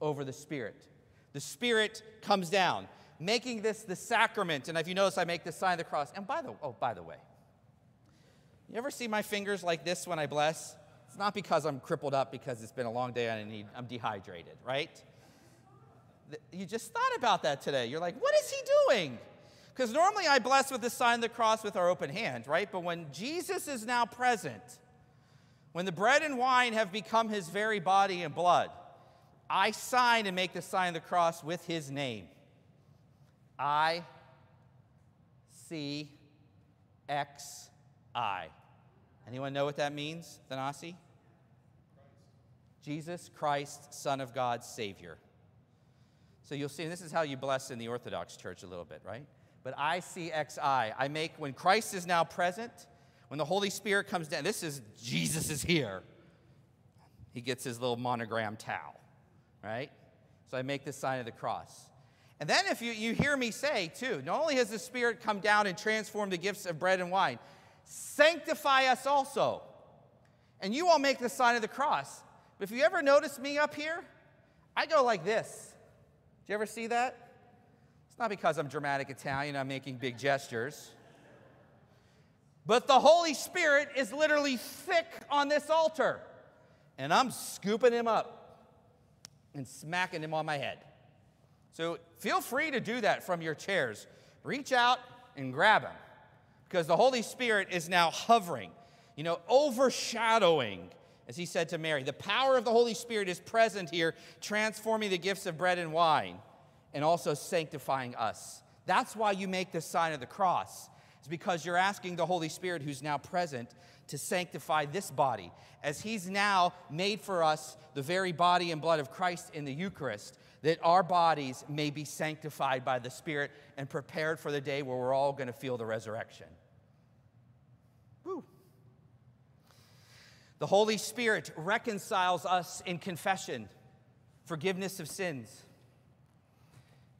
over the Spirit. The Spirit comes down, making this the sacrament. And if you notice, I make the sign of the cross. And by the oh, by the way, you ever see my fingers like this when I bless? It's not because I'm crippled up because it's been a long day and I need, I'm dehydrated, right? You just thought about that today. You're like, what is he doing? Because normally I bless with the sign of the cross with our open hand, right? But when Jesus is now present, when the bread and wine have become his very body and blood, I sign and make the sign of the cross with his name. I C X I. Anyone know what that means, Thanasi? Jesus Christ, Son of God, Savior. So you'll see, this is how you bless in the Orthodox Church a little bit, right? But I C X I. I make, when Christ is now present, when the Holy Spirit comes down, this is Jesus is here. He gets his little monogram towel right? So I make the sign of the cross. And then if you, you hear me say, too, not only has the Spirit come down and transformed the gifts of bread and wine, sanctify us also. And you all make the sign of the cross. But if you ever notice me up here, I go like this. Do you ever see that? It's not because I'm dramatic Italian, I'm making big gestures. But the Holy Spirit is literally thick on this altar. And I'm scooping him up and smacking him on my head. So feel free to do that from your chairs. Reach out and grab him because the Holy Spirit is now hovering, you know, overshadowing, as he said to Mary. The power of the Holy Spirit is present here, transforming the gifts of bread and wine and also sanctifying us. That's why you make the sign of the cross. It's because you're asking the Holy Spirit, who's now present, to sanctify this body, as He's now made for us the very body and blood of Christ in the Eucharist, that our bodies may be sanctified by the Spirit and prepared for the day where we're all going to feel the resurrection. Woo. The Holy Spirit reconciles us in confession, forgiveness of sins,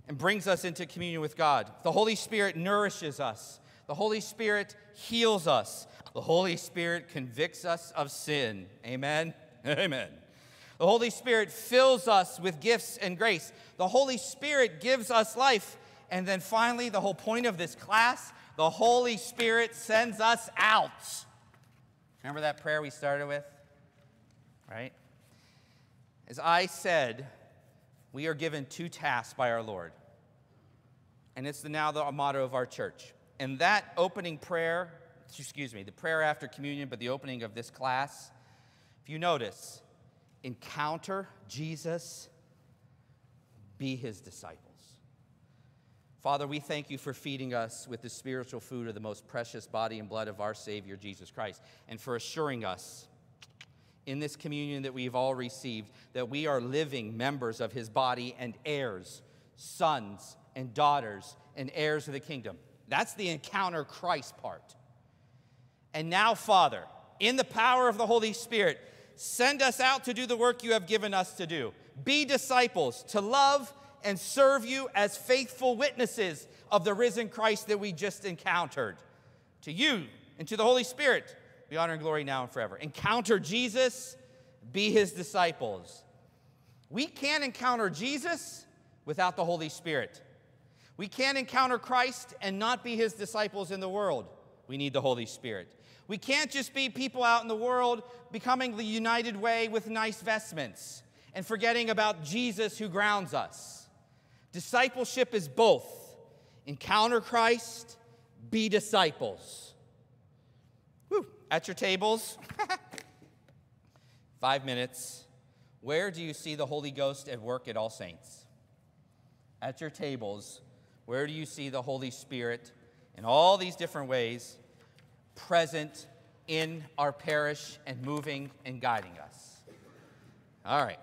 and brings us into communion with God. The Holy Spirit nourishes us. The Holy Spirit heals us. The Holy Spirit convicts us of sin. Amen. Amen. The Holy Spirit fills us with gifts and grace. The Holy Spirit gives us life. And then finally, the whole point of this class the Holy Spirit sends us out. Remember that prayer we started with? Right? As I said, we are given two tasks by our Lord. And it's the, now the motto of our church. And that opening prayer excuse me, the prayer after communion, but the opening of this class, if you notice, encounter Jesus, be his disciples. Father, we thank you for feeding us with the spiritual food of the most precious body and blood of our Savior, Jesus Christ, and for assuring us in this communion that we've all received that we are living members of his body and heirs, sons and daughters, and heirs of the kingdom. That's the encounter Christ part. And now, Father, in the power of the Holy Spirit, send us out to do the work you have given us to do. Be disciples, to love and serve you as faithful witnesses of the risen Christ that we just encountered. To you and to the Holy Spirit, be honor and glory now and forever. Encounter Jesus, be his disciples. We can't encounter Jesus without the Holy Spirit. We can't encounter Christ and not be his disciples in the world. We need the Holy Spirit. We can't just be people out in the world becoming the united way with nice vestments and forgetting about Jesus who grounds us. Discipleship is both encounter Christ, be disciples. Whew. At your tables, five minutes. Where do you see the Holy Ghost at work at All Saints? At your tables, where do you see the Holy Spirit in all these different ways present in our parish and moving and guiding us? All right.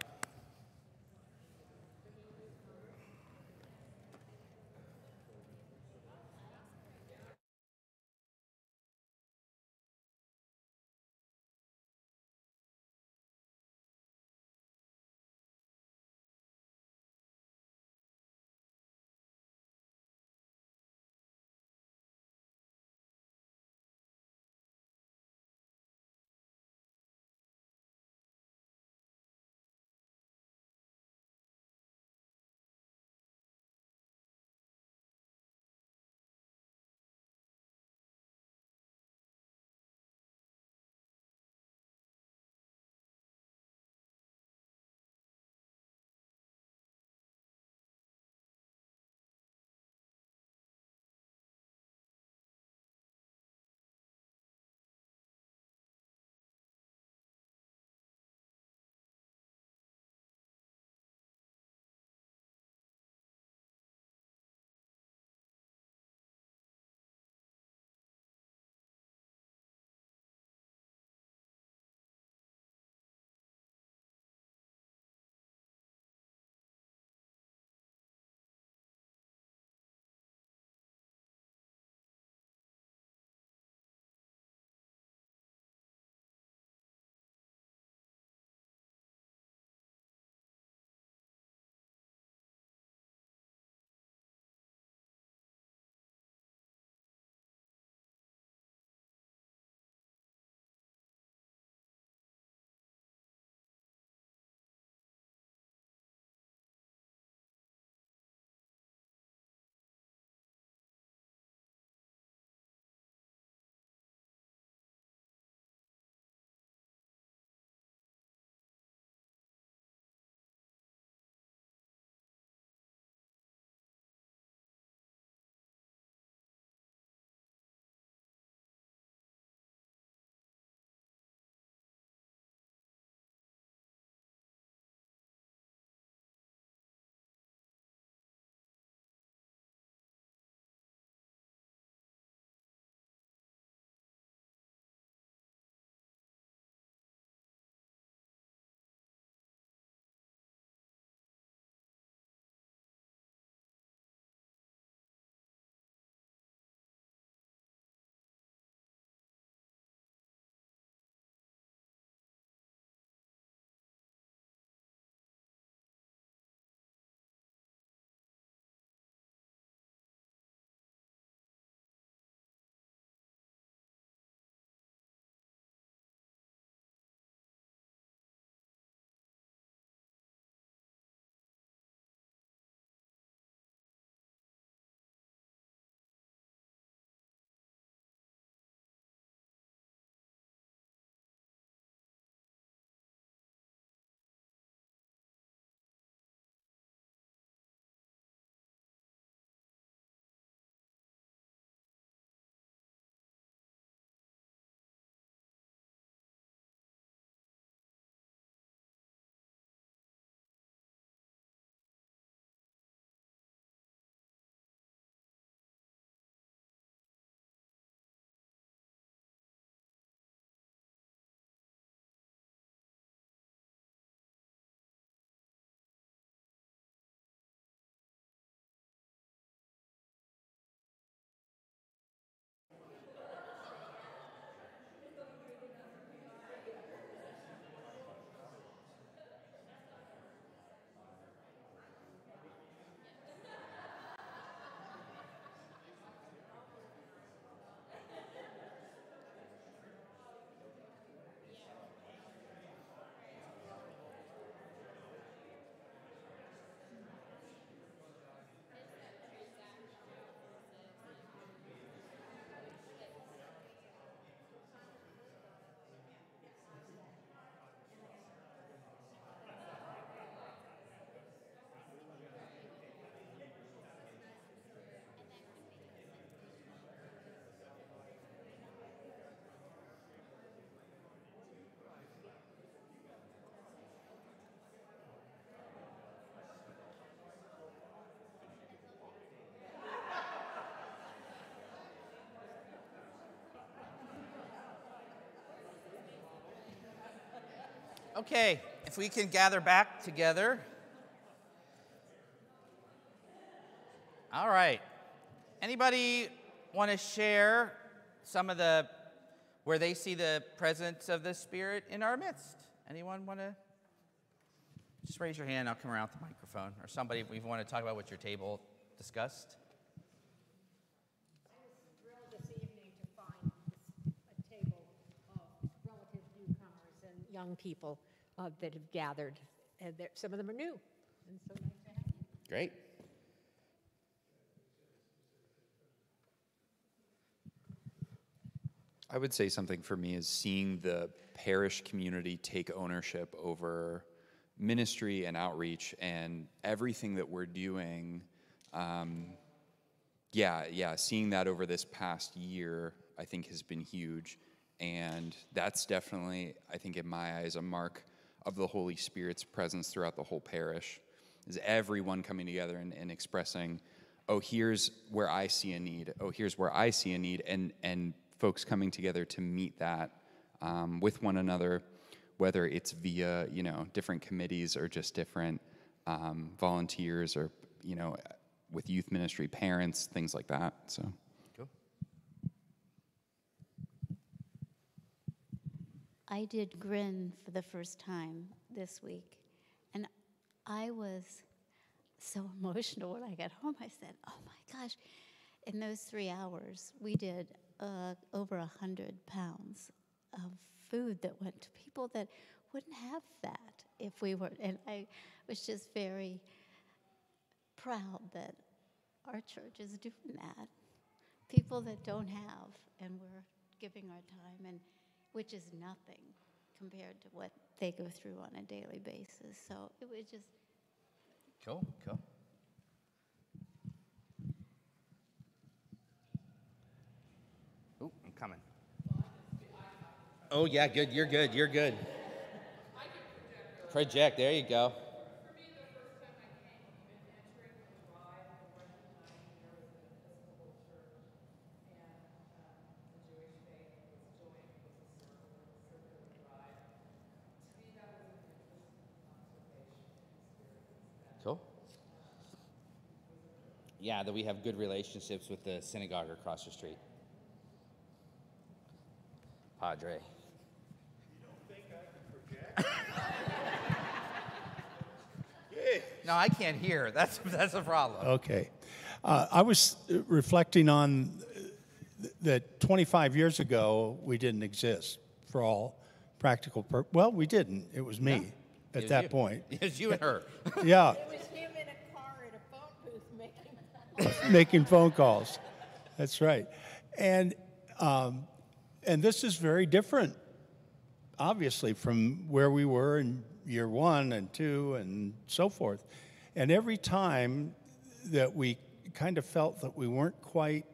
Okay, if we can gather back together. All right. Anybody want to share some of the where they see the presence of the Spirit in our midst? Anyone want to? Just raise your hand. I'll come around with the microphone. Or somebody, if you want to talk about what your table discussed. I was thrilled this evening to find this- a table of relative newcomers and young people uh, that have gathered. And some of them are new, and so nice to have you. Great. I would say something for me is seeing the parish community take ownership over ministry and outreach and everything that we're doing. Um, yeah, yeah, seeing that over this past year, I think has been huge. And that's definitely, I think, in my eyes, a mark of the Holy Spirit's presence throughout the whole parish. Is everyone coming together and, and expressing, oh, here's where I see a need. Oh, here's where I see a need. And, and folks coming together to meet that um, with one another, whether it's via, you know, different committees or just different um, volunteers or, you know, with youth ministry, parents, things like that. So. Cool. I did grin for the first time this week, and I was so emotional when I got home. I said, "Oh my gosh!" In those three hours, we did uh, over a hundred pounds of food that went to people that wouldn't have that if we were. And I was just very proud that our church is doing that. People that don't have, and we're giving our time, and which is nothing compared to what they go through on a daily basis. So it was just Cool, cool. Oh, I'm coming. Oh, yeah, good. You're good. You're good. Project. There you go. Yeah, that we have good relationships with the synagogue across the street. Padre. You don't think I can project? No, I can't hear. That's that's a problem. Okay. Uh, I was reflecting on uh, that 25 years ago, we didn't exist for all practical pur- Well, we didn't. It was me It at was that you. point. It was you and her. Yeah, It was him in a car at a phone booth making phone calls. That's right. And, um, and this is very different, obviously, from where we were in year one and two and so forth. And every time that we kind of felt that we weren't quite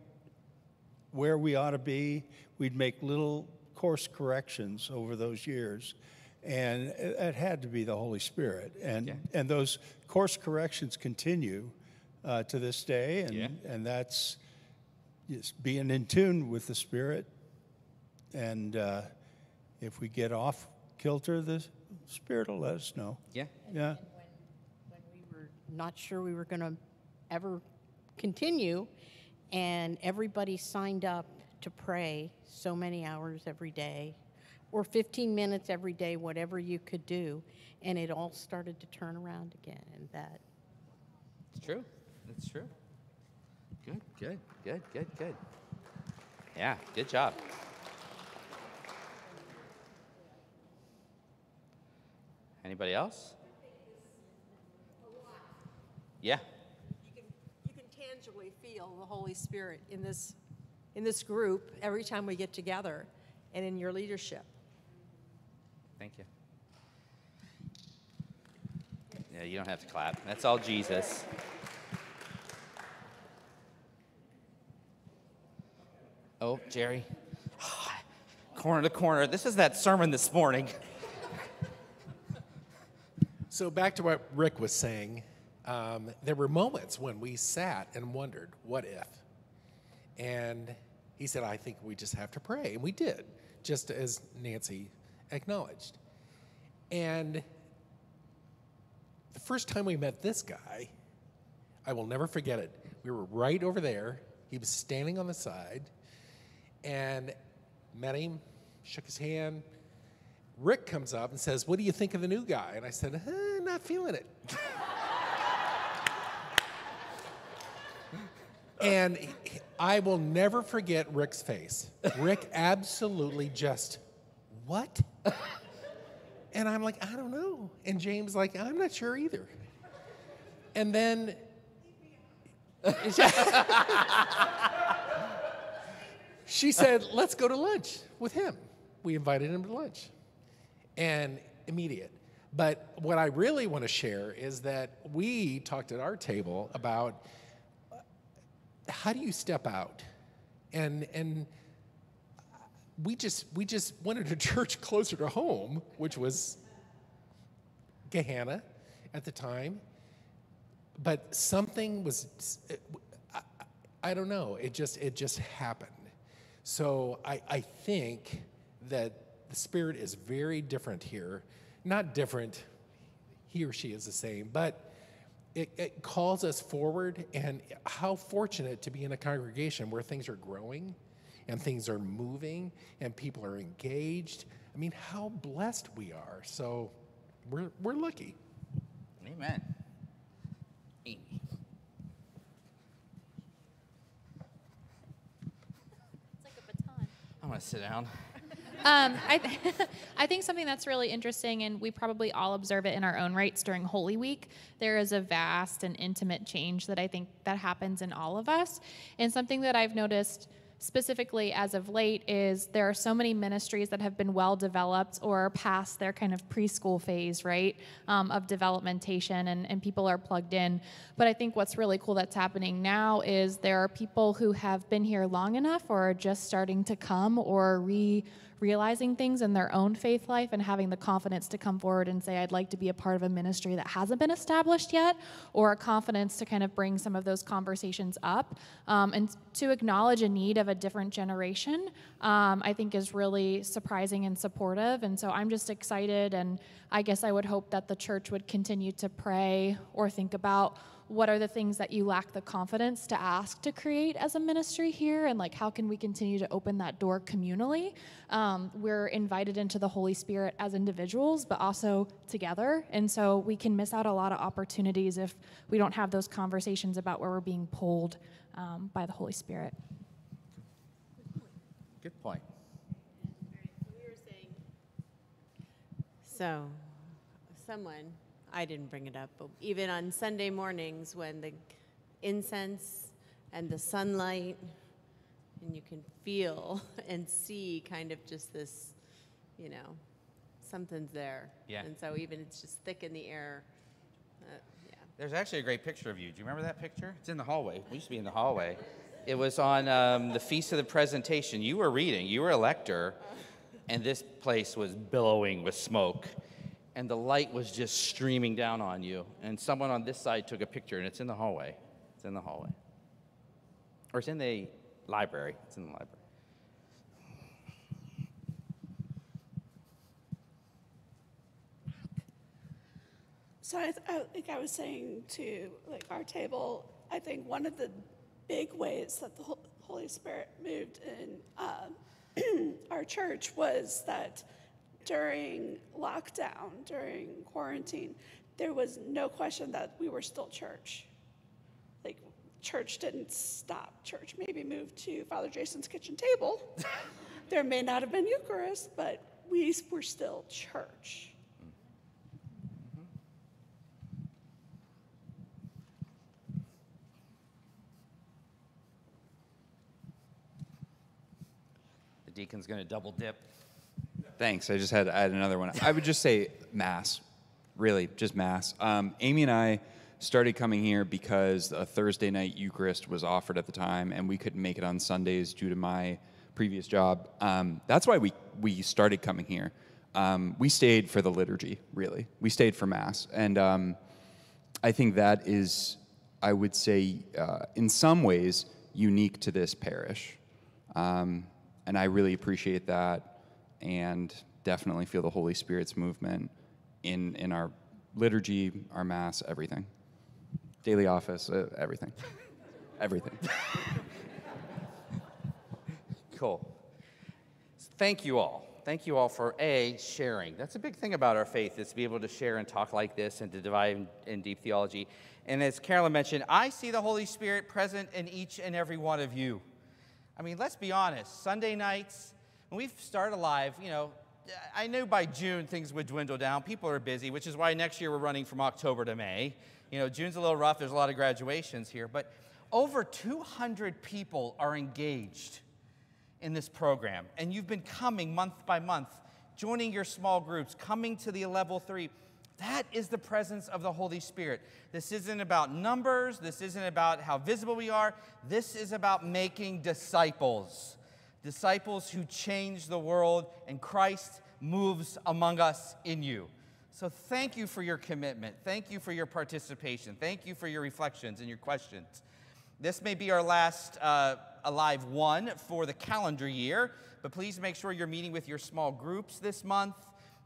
where we ought to be, we'd make little course corrections over those years. And it, it had to be the Holy Spirit. And, and those course corrections continue uh, to this day. And, Yeah. and that's just being in tune with the Spirit. And uh, if we get off kilter, the Spirit will let us know. Yeah. Yeah. when we were not sure we were going to ever continue, and everybody signed up to pray so many hours every day, or 15 minutes every day, whatever you could do, and it all started to turn around again. And that It's true. It's true. Good, good, good, good, good. Yeah, good job. Anybody else? Yeah. you can, you can tangibly feel the Holy Spirit in this, in this group every time we get together and in your leadership. Thank you. Yeah, you don't have to clap. That's all Jesus. Oh, Jerry. corner to corner. This is that sermon this morning. So back to what Rick was saying, um, there were moments when we sat and wondered, what if? And he said, I think we just have to pray. And we did, just as Nancy acknowledged. And the first time we met this guy, I will never forget it. We were right over there. He was standing on the side and met him, shook his hand. Rick comes up and says, What do you think of the new guy? And I said, eh, Not feeling it. and I will never forget Rick's face. Rick absolutely just, What? And I'm like, I don't know. And James like, I'm not sure either. And then she said, let's go to lunch with him. We invited him to lunch. And immediate. But what I really want to share is that we talked at our table about uh, how do you step out? And and we just we just wanted a church closer to home, which was Gahanna at the time. But something was uh, I, I don't know. It just it just happened. So I, I think that the spirit is very different here. Not different, he or she is the same, but it, it calls us forward. And how fortunate to be in a congregation where things are growing and things are moving and people are engaged. I mean, how blessed we are. So we're, we're lucky. Amen. Amy. Going to sit down. Um, I, th- I think something that's really interesting, and we probably all observe it in our own rights during Holy Week. There is a vast and intimate change that I think that happens in all of us, and something that I've noticed specifically as of late is there are so many ministries that have been well developed or past their kind of preschool phase, right, um, of developmentation, and, and people are plugged in. But I think what's really cool that's happening now is there are people who have been here long enough or are just starting to come or re realizing things in their own faith life and having the confidence to come forward and say, I'd like to be a part of a ministry that hasn't been established yet, or a confidence to kind of bring some of those conversations up um, and to acknowledge a need of a different generation, um, I think is really surprising and supportive. And so I'm just excited, and I guess I would hope that the church would continue to pray or think about what are the things that you lack the confidence to ask to create as a ministry here and like how can we continue to open that door communally um, we're invited into the holy spirit as individuals but also together and so we can miss out a lot of opportunities if we don't have those conversations about where we're being pulled um, by the holy spirit Good point. So, someone, I didn't bring it up, but even on Sunday mornings when the incense and the sunlight, and you can feel and see kind of just this, you know, something's there. Yeah. And so even it's just thick in the air. Uh, yeah. There's actually a great picture of you. Do you remember that picture? It's in the hallway. We used to be in the hallway. It was on um, the Feast of the Presentation. You were reading, you were a lector, and this place was billowing with smoke. And the light was just streaming down on you. And someone on this side took a picture, and it's in the hallway. It's in the hallway. Or it's in the library. It's in the library. So I, I think I was saying to like our table, I think one of the big ways that the Holy Spirit moved in um, our church was that during lockdown, during quarantine, there was no question that we were still church. Like church didn't stop. Church maybe moved to Father Jason's kitchen table. there may not have been Eucharist, but we were still church. Mm-hmm. The deacon's going to double dip. Thanks. I just had to add another one. I would just say mass, really, just mass. Um, Amy and I started coming here because a Thursday night Eucharist was offered at the time, and we couldn't make it on Sundays due to my previous job. Um, that's why we we started coming here. Um, we stayed for the liturgy, really. We stayed for mass, and um, I think that is, I would say, uh, in some ways, unique to this parish. Um, and I really appreciate that and definitely feel the Holy Spirit's movement in in our liturgy, our mass, everything, daily office, uh, everything, everything. Cool. Thank you all. Thank you all for A, sharing. That's a big thing about our faith, is to be able to share and talk like this and to dive in, in deep theology. And as Carolyn mentioned, I see the Holy Spirit present in each and every one of you. I mean, let's be honest. Sunday nights, we start alive, you know, I knew by June things would dwindle down. People are busy, which is why next year we're running from October to May. You know, June's a little rough. There's a lot of graduations here, but over 200 people are engaged in this program, and you've been coming month by month, joining your small groups, coming to the level three. That is the presence of the Holy Spirit. This isn't about numbers. This isn't about how visible we are. This is about making disciples. Disciples who change the world, and Christ moves among us in you. So thank you for your commitment. Thank you for your participation. Thank you for your reflections and your questions. This may be our last uh, Alive One for the calendar year, but please make sure you're meeting with your small groups this month.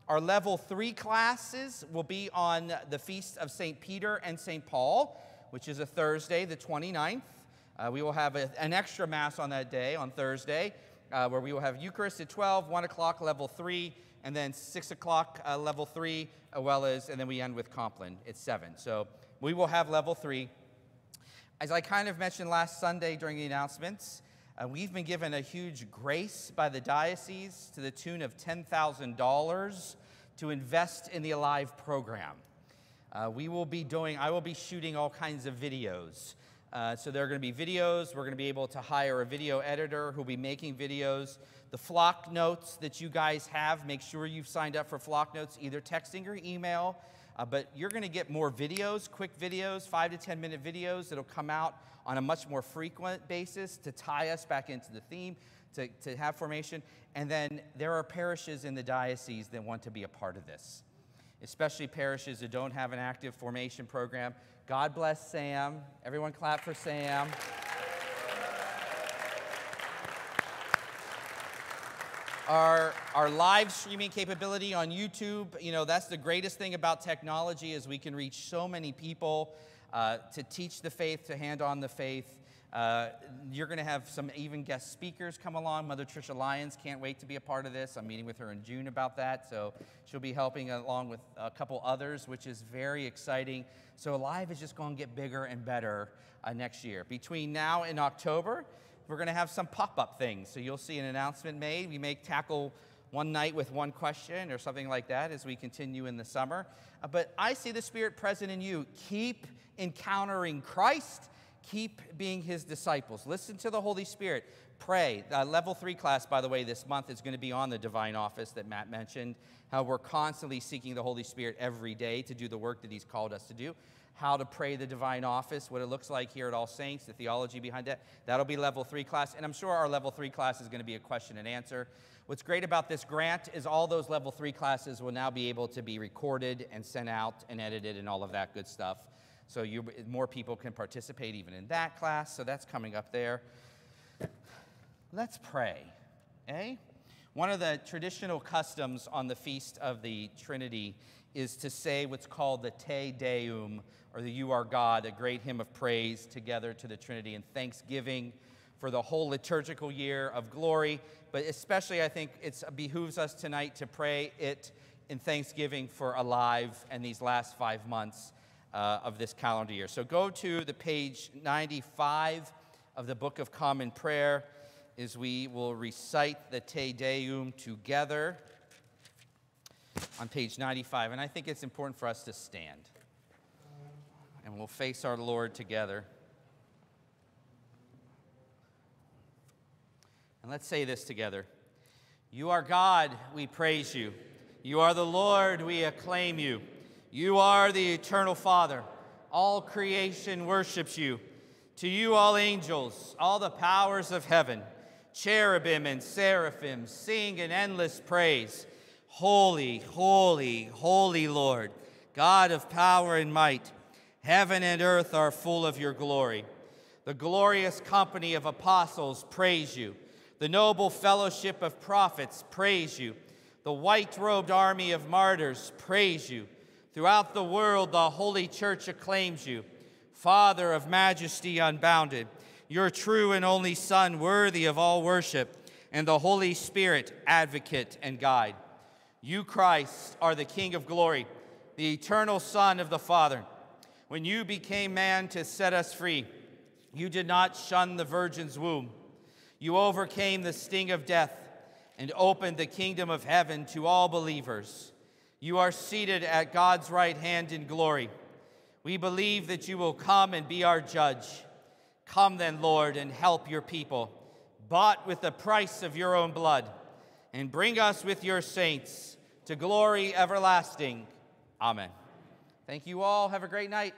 Our level three classes will be on the Feast of St. Peter and St. Paul, which is a Thursday, the 29th. Uh, we will have a, an extra Mass on that day, on Thursday, uh, where we will have Eucharist at 12, 1 o'clock, level 3, and then 6 o'clock, uh, level 3, as well as, and then we end with Compline at 7. So we will have level 3 as I kind of mentioned last Sunday during the announcements, uh, we've been given a huge grace by the diocese to the tune of $10,000 to invest in the Alive program. Uh, we will be doing, I will be shooting all kinds of videos. Uh, so there are going to be videos. We're going to be able to hire a video editor who'll be making videos. The flock notes that you guys have, make sure you've signed up for flock notes, either texting or email. Uh, but you're going to get more videos, quick videos, five to 10 minute videos that'll come out on a much more frequent basis to tie us back into the theme, to, to have formation. And then there are parishes in the diocese that want to be a part of this, especially parishes that don't have an active formation program. God bless Sam. Everyone clap for Sam. our, our live streaming capability on YouTube, you know, that's the greatest thing about technology is we can reach so many people uh, to teach the faith, to hand on the faith. Uh, you're going to have some even guest speakers come along. Mother Tricia Lyons can't wait to be a part of this. I'm meeting with her in June about that, so she'll be helping along with a couple others, which is very exciting. So Live is just going to get bigger and better uh, next year. Between now and October, we're going to have some pop up things. So you'll see an announcement made. We may tackle one night with one question or something like that as we continue in the summer. Uh, but I see the Spirit present in you. Keep encountering Christ, keep being his disciples. Listen to the Holy Spirit. Pray. Uh, level three class, by the way, this month is going to be on the divine office that Matt mentioned, how we're constantly seeking the Holy Spirit every day to do the work that he's called us to do how to pray the divine office, what it looks like here at All Saints, the theology behind that. That'll be level three class. And I'm sure our level three class is going to be a question and answer. What's great about this grant is all those level three classes will now be able to be recorded and sent out and edited and all of that good stuff. So you, more people can participate even in that class. So that's coming up there. Let's pray, eh? One of the traditional customs on the Feast of the Trinity is to say what's called the Te Deum, or the You Are God, a great hymn of praise together to the Trinity and thanksgiving for the whole liturgical year of glory. But especially, I think it behooves us tonight to pray it in thanksgiving for Alive and these last five months uh, of this calendar year. So go to the page 95 of the Book of Common Prayer as we will recite the Te Deum together on page 95. And I think it's important for us to stand and we'll face our Lord together. And let's say this together You are God, we praise you. You are the Lord, we acclaim you. You are the eternal Father. All creation worships you. To you, all angels, all the powers of heaven, cherubim and seraphim sing an endless praise. Holy, holy, holy Lord, God of power and might. Heaven and earth are full of your glory. The glorious company of apostles praise you. The noble fellowship of prophets praise you. The white robed army of martyrs praise you. Throughout the world, the Holy Church acclaims you. Father of majesty unbounded, your true and only Son, worthy of all worship, and the Holy Spirit, advocate and guide. You, Christ, are the King of glory, the eternal Son of the Father. When you became man to set us free, you did not shun the Virgin's womb. You overcame the sting of death and opened the kingdom of heaven to all believers. You are seated at God's right hand in glory. We believe that you will come and be our judge. Come then, Lord, and help your people, bought with the price of your own blood, and bring us with your saints to glory everlasting. Amen. Thank you all. Have a great night.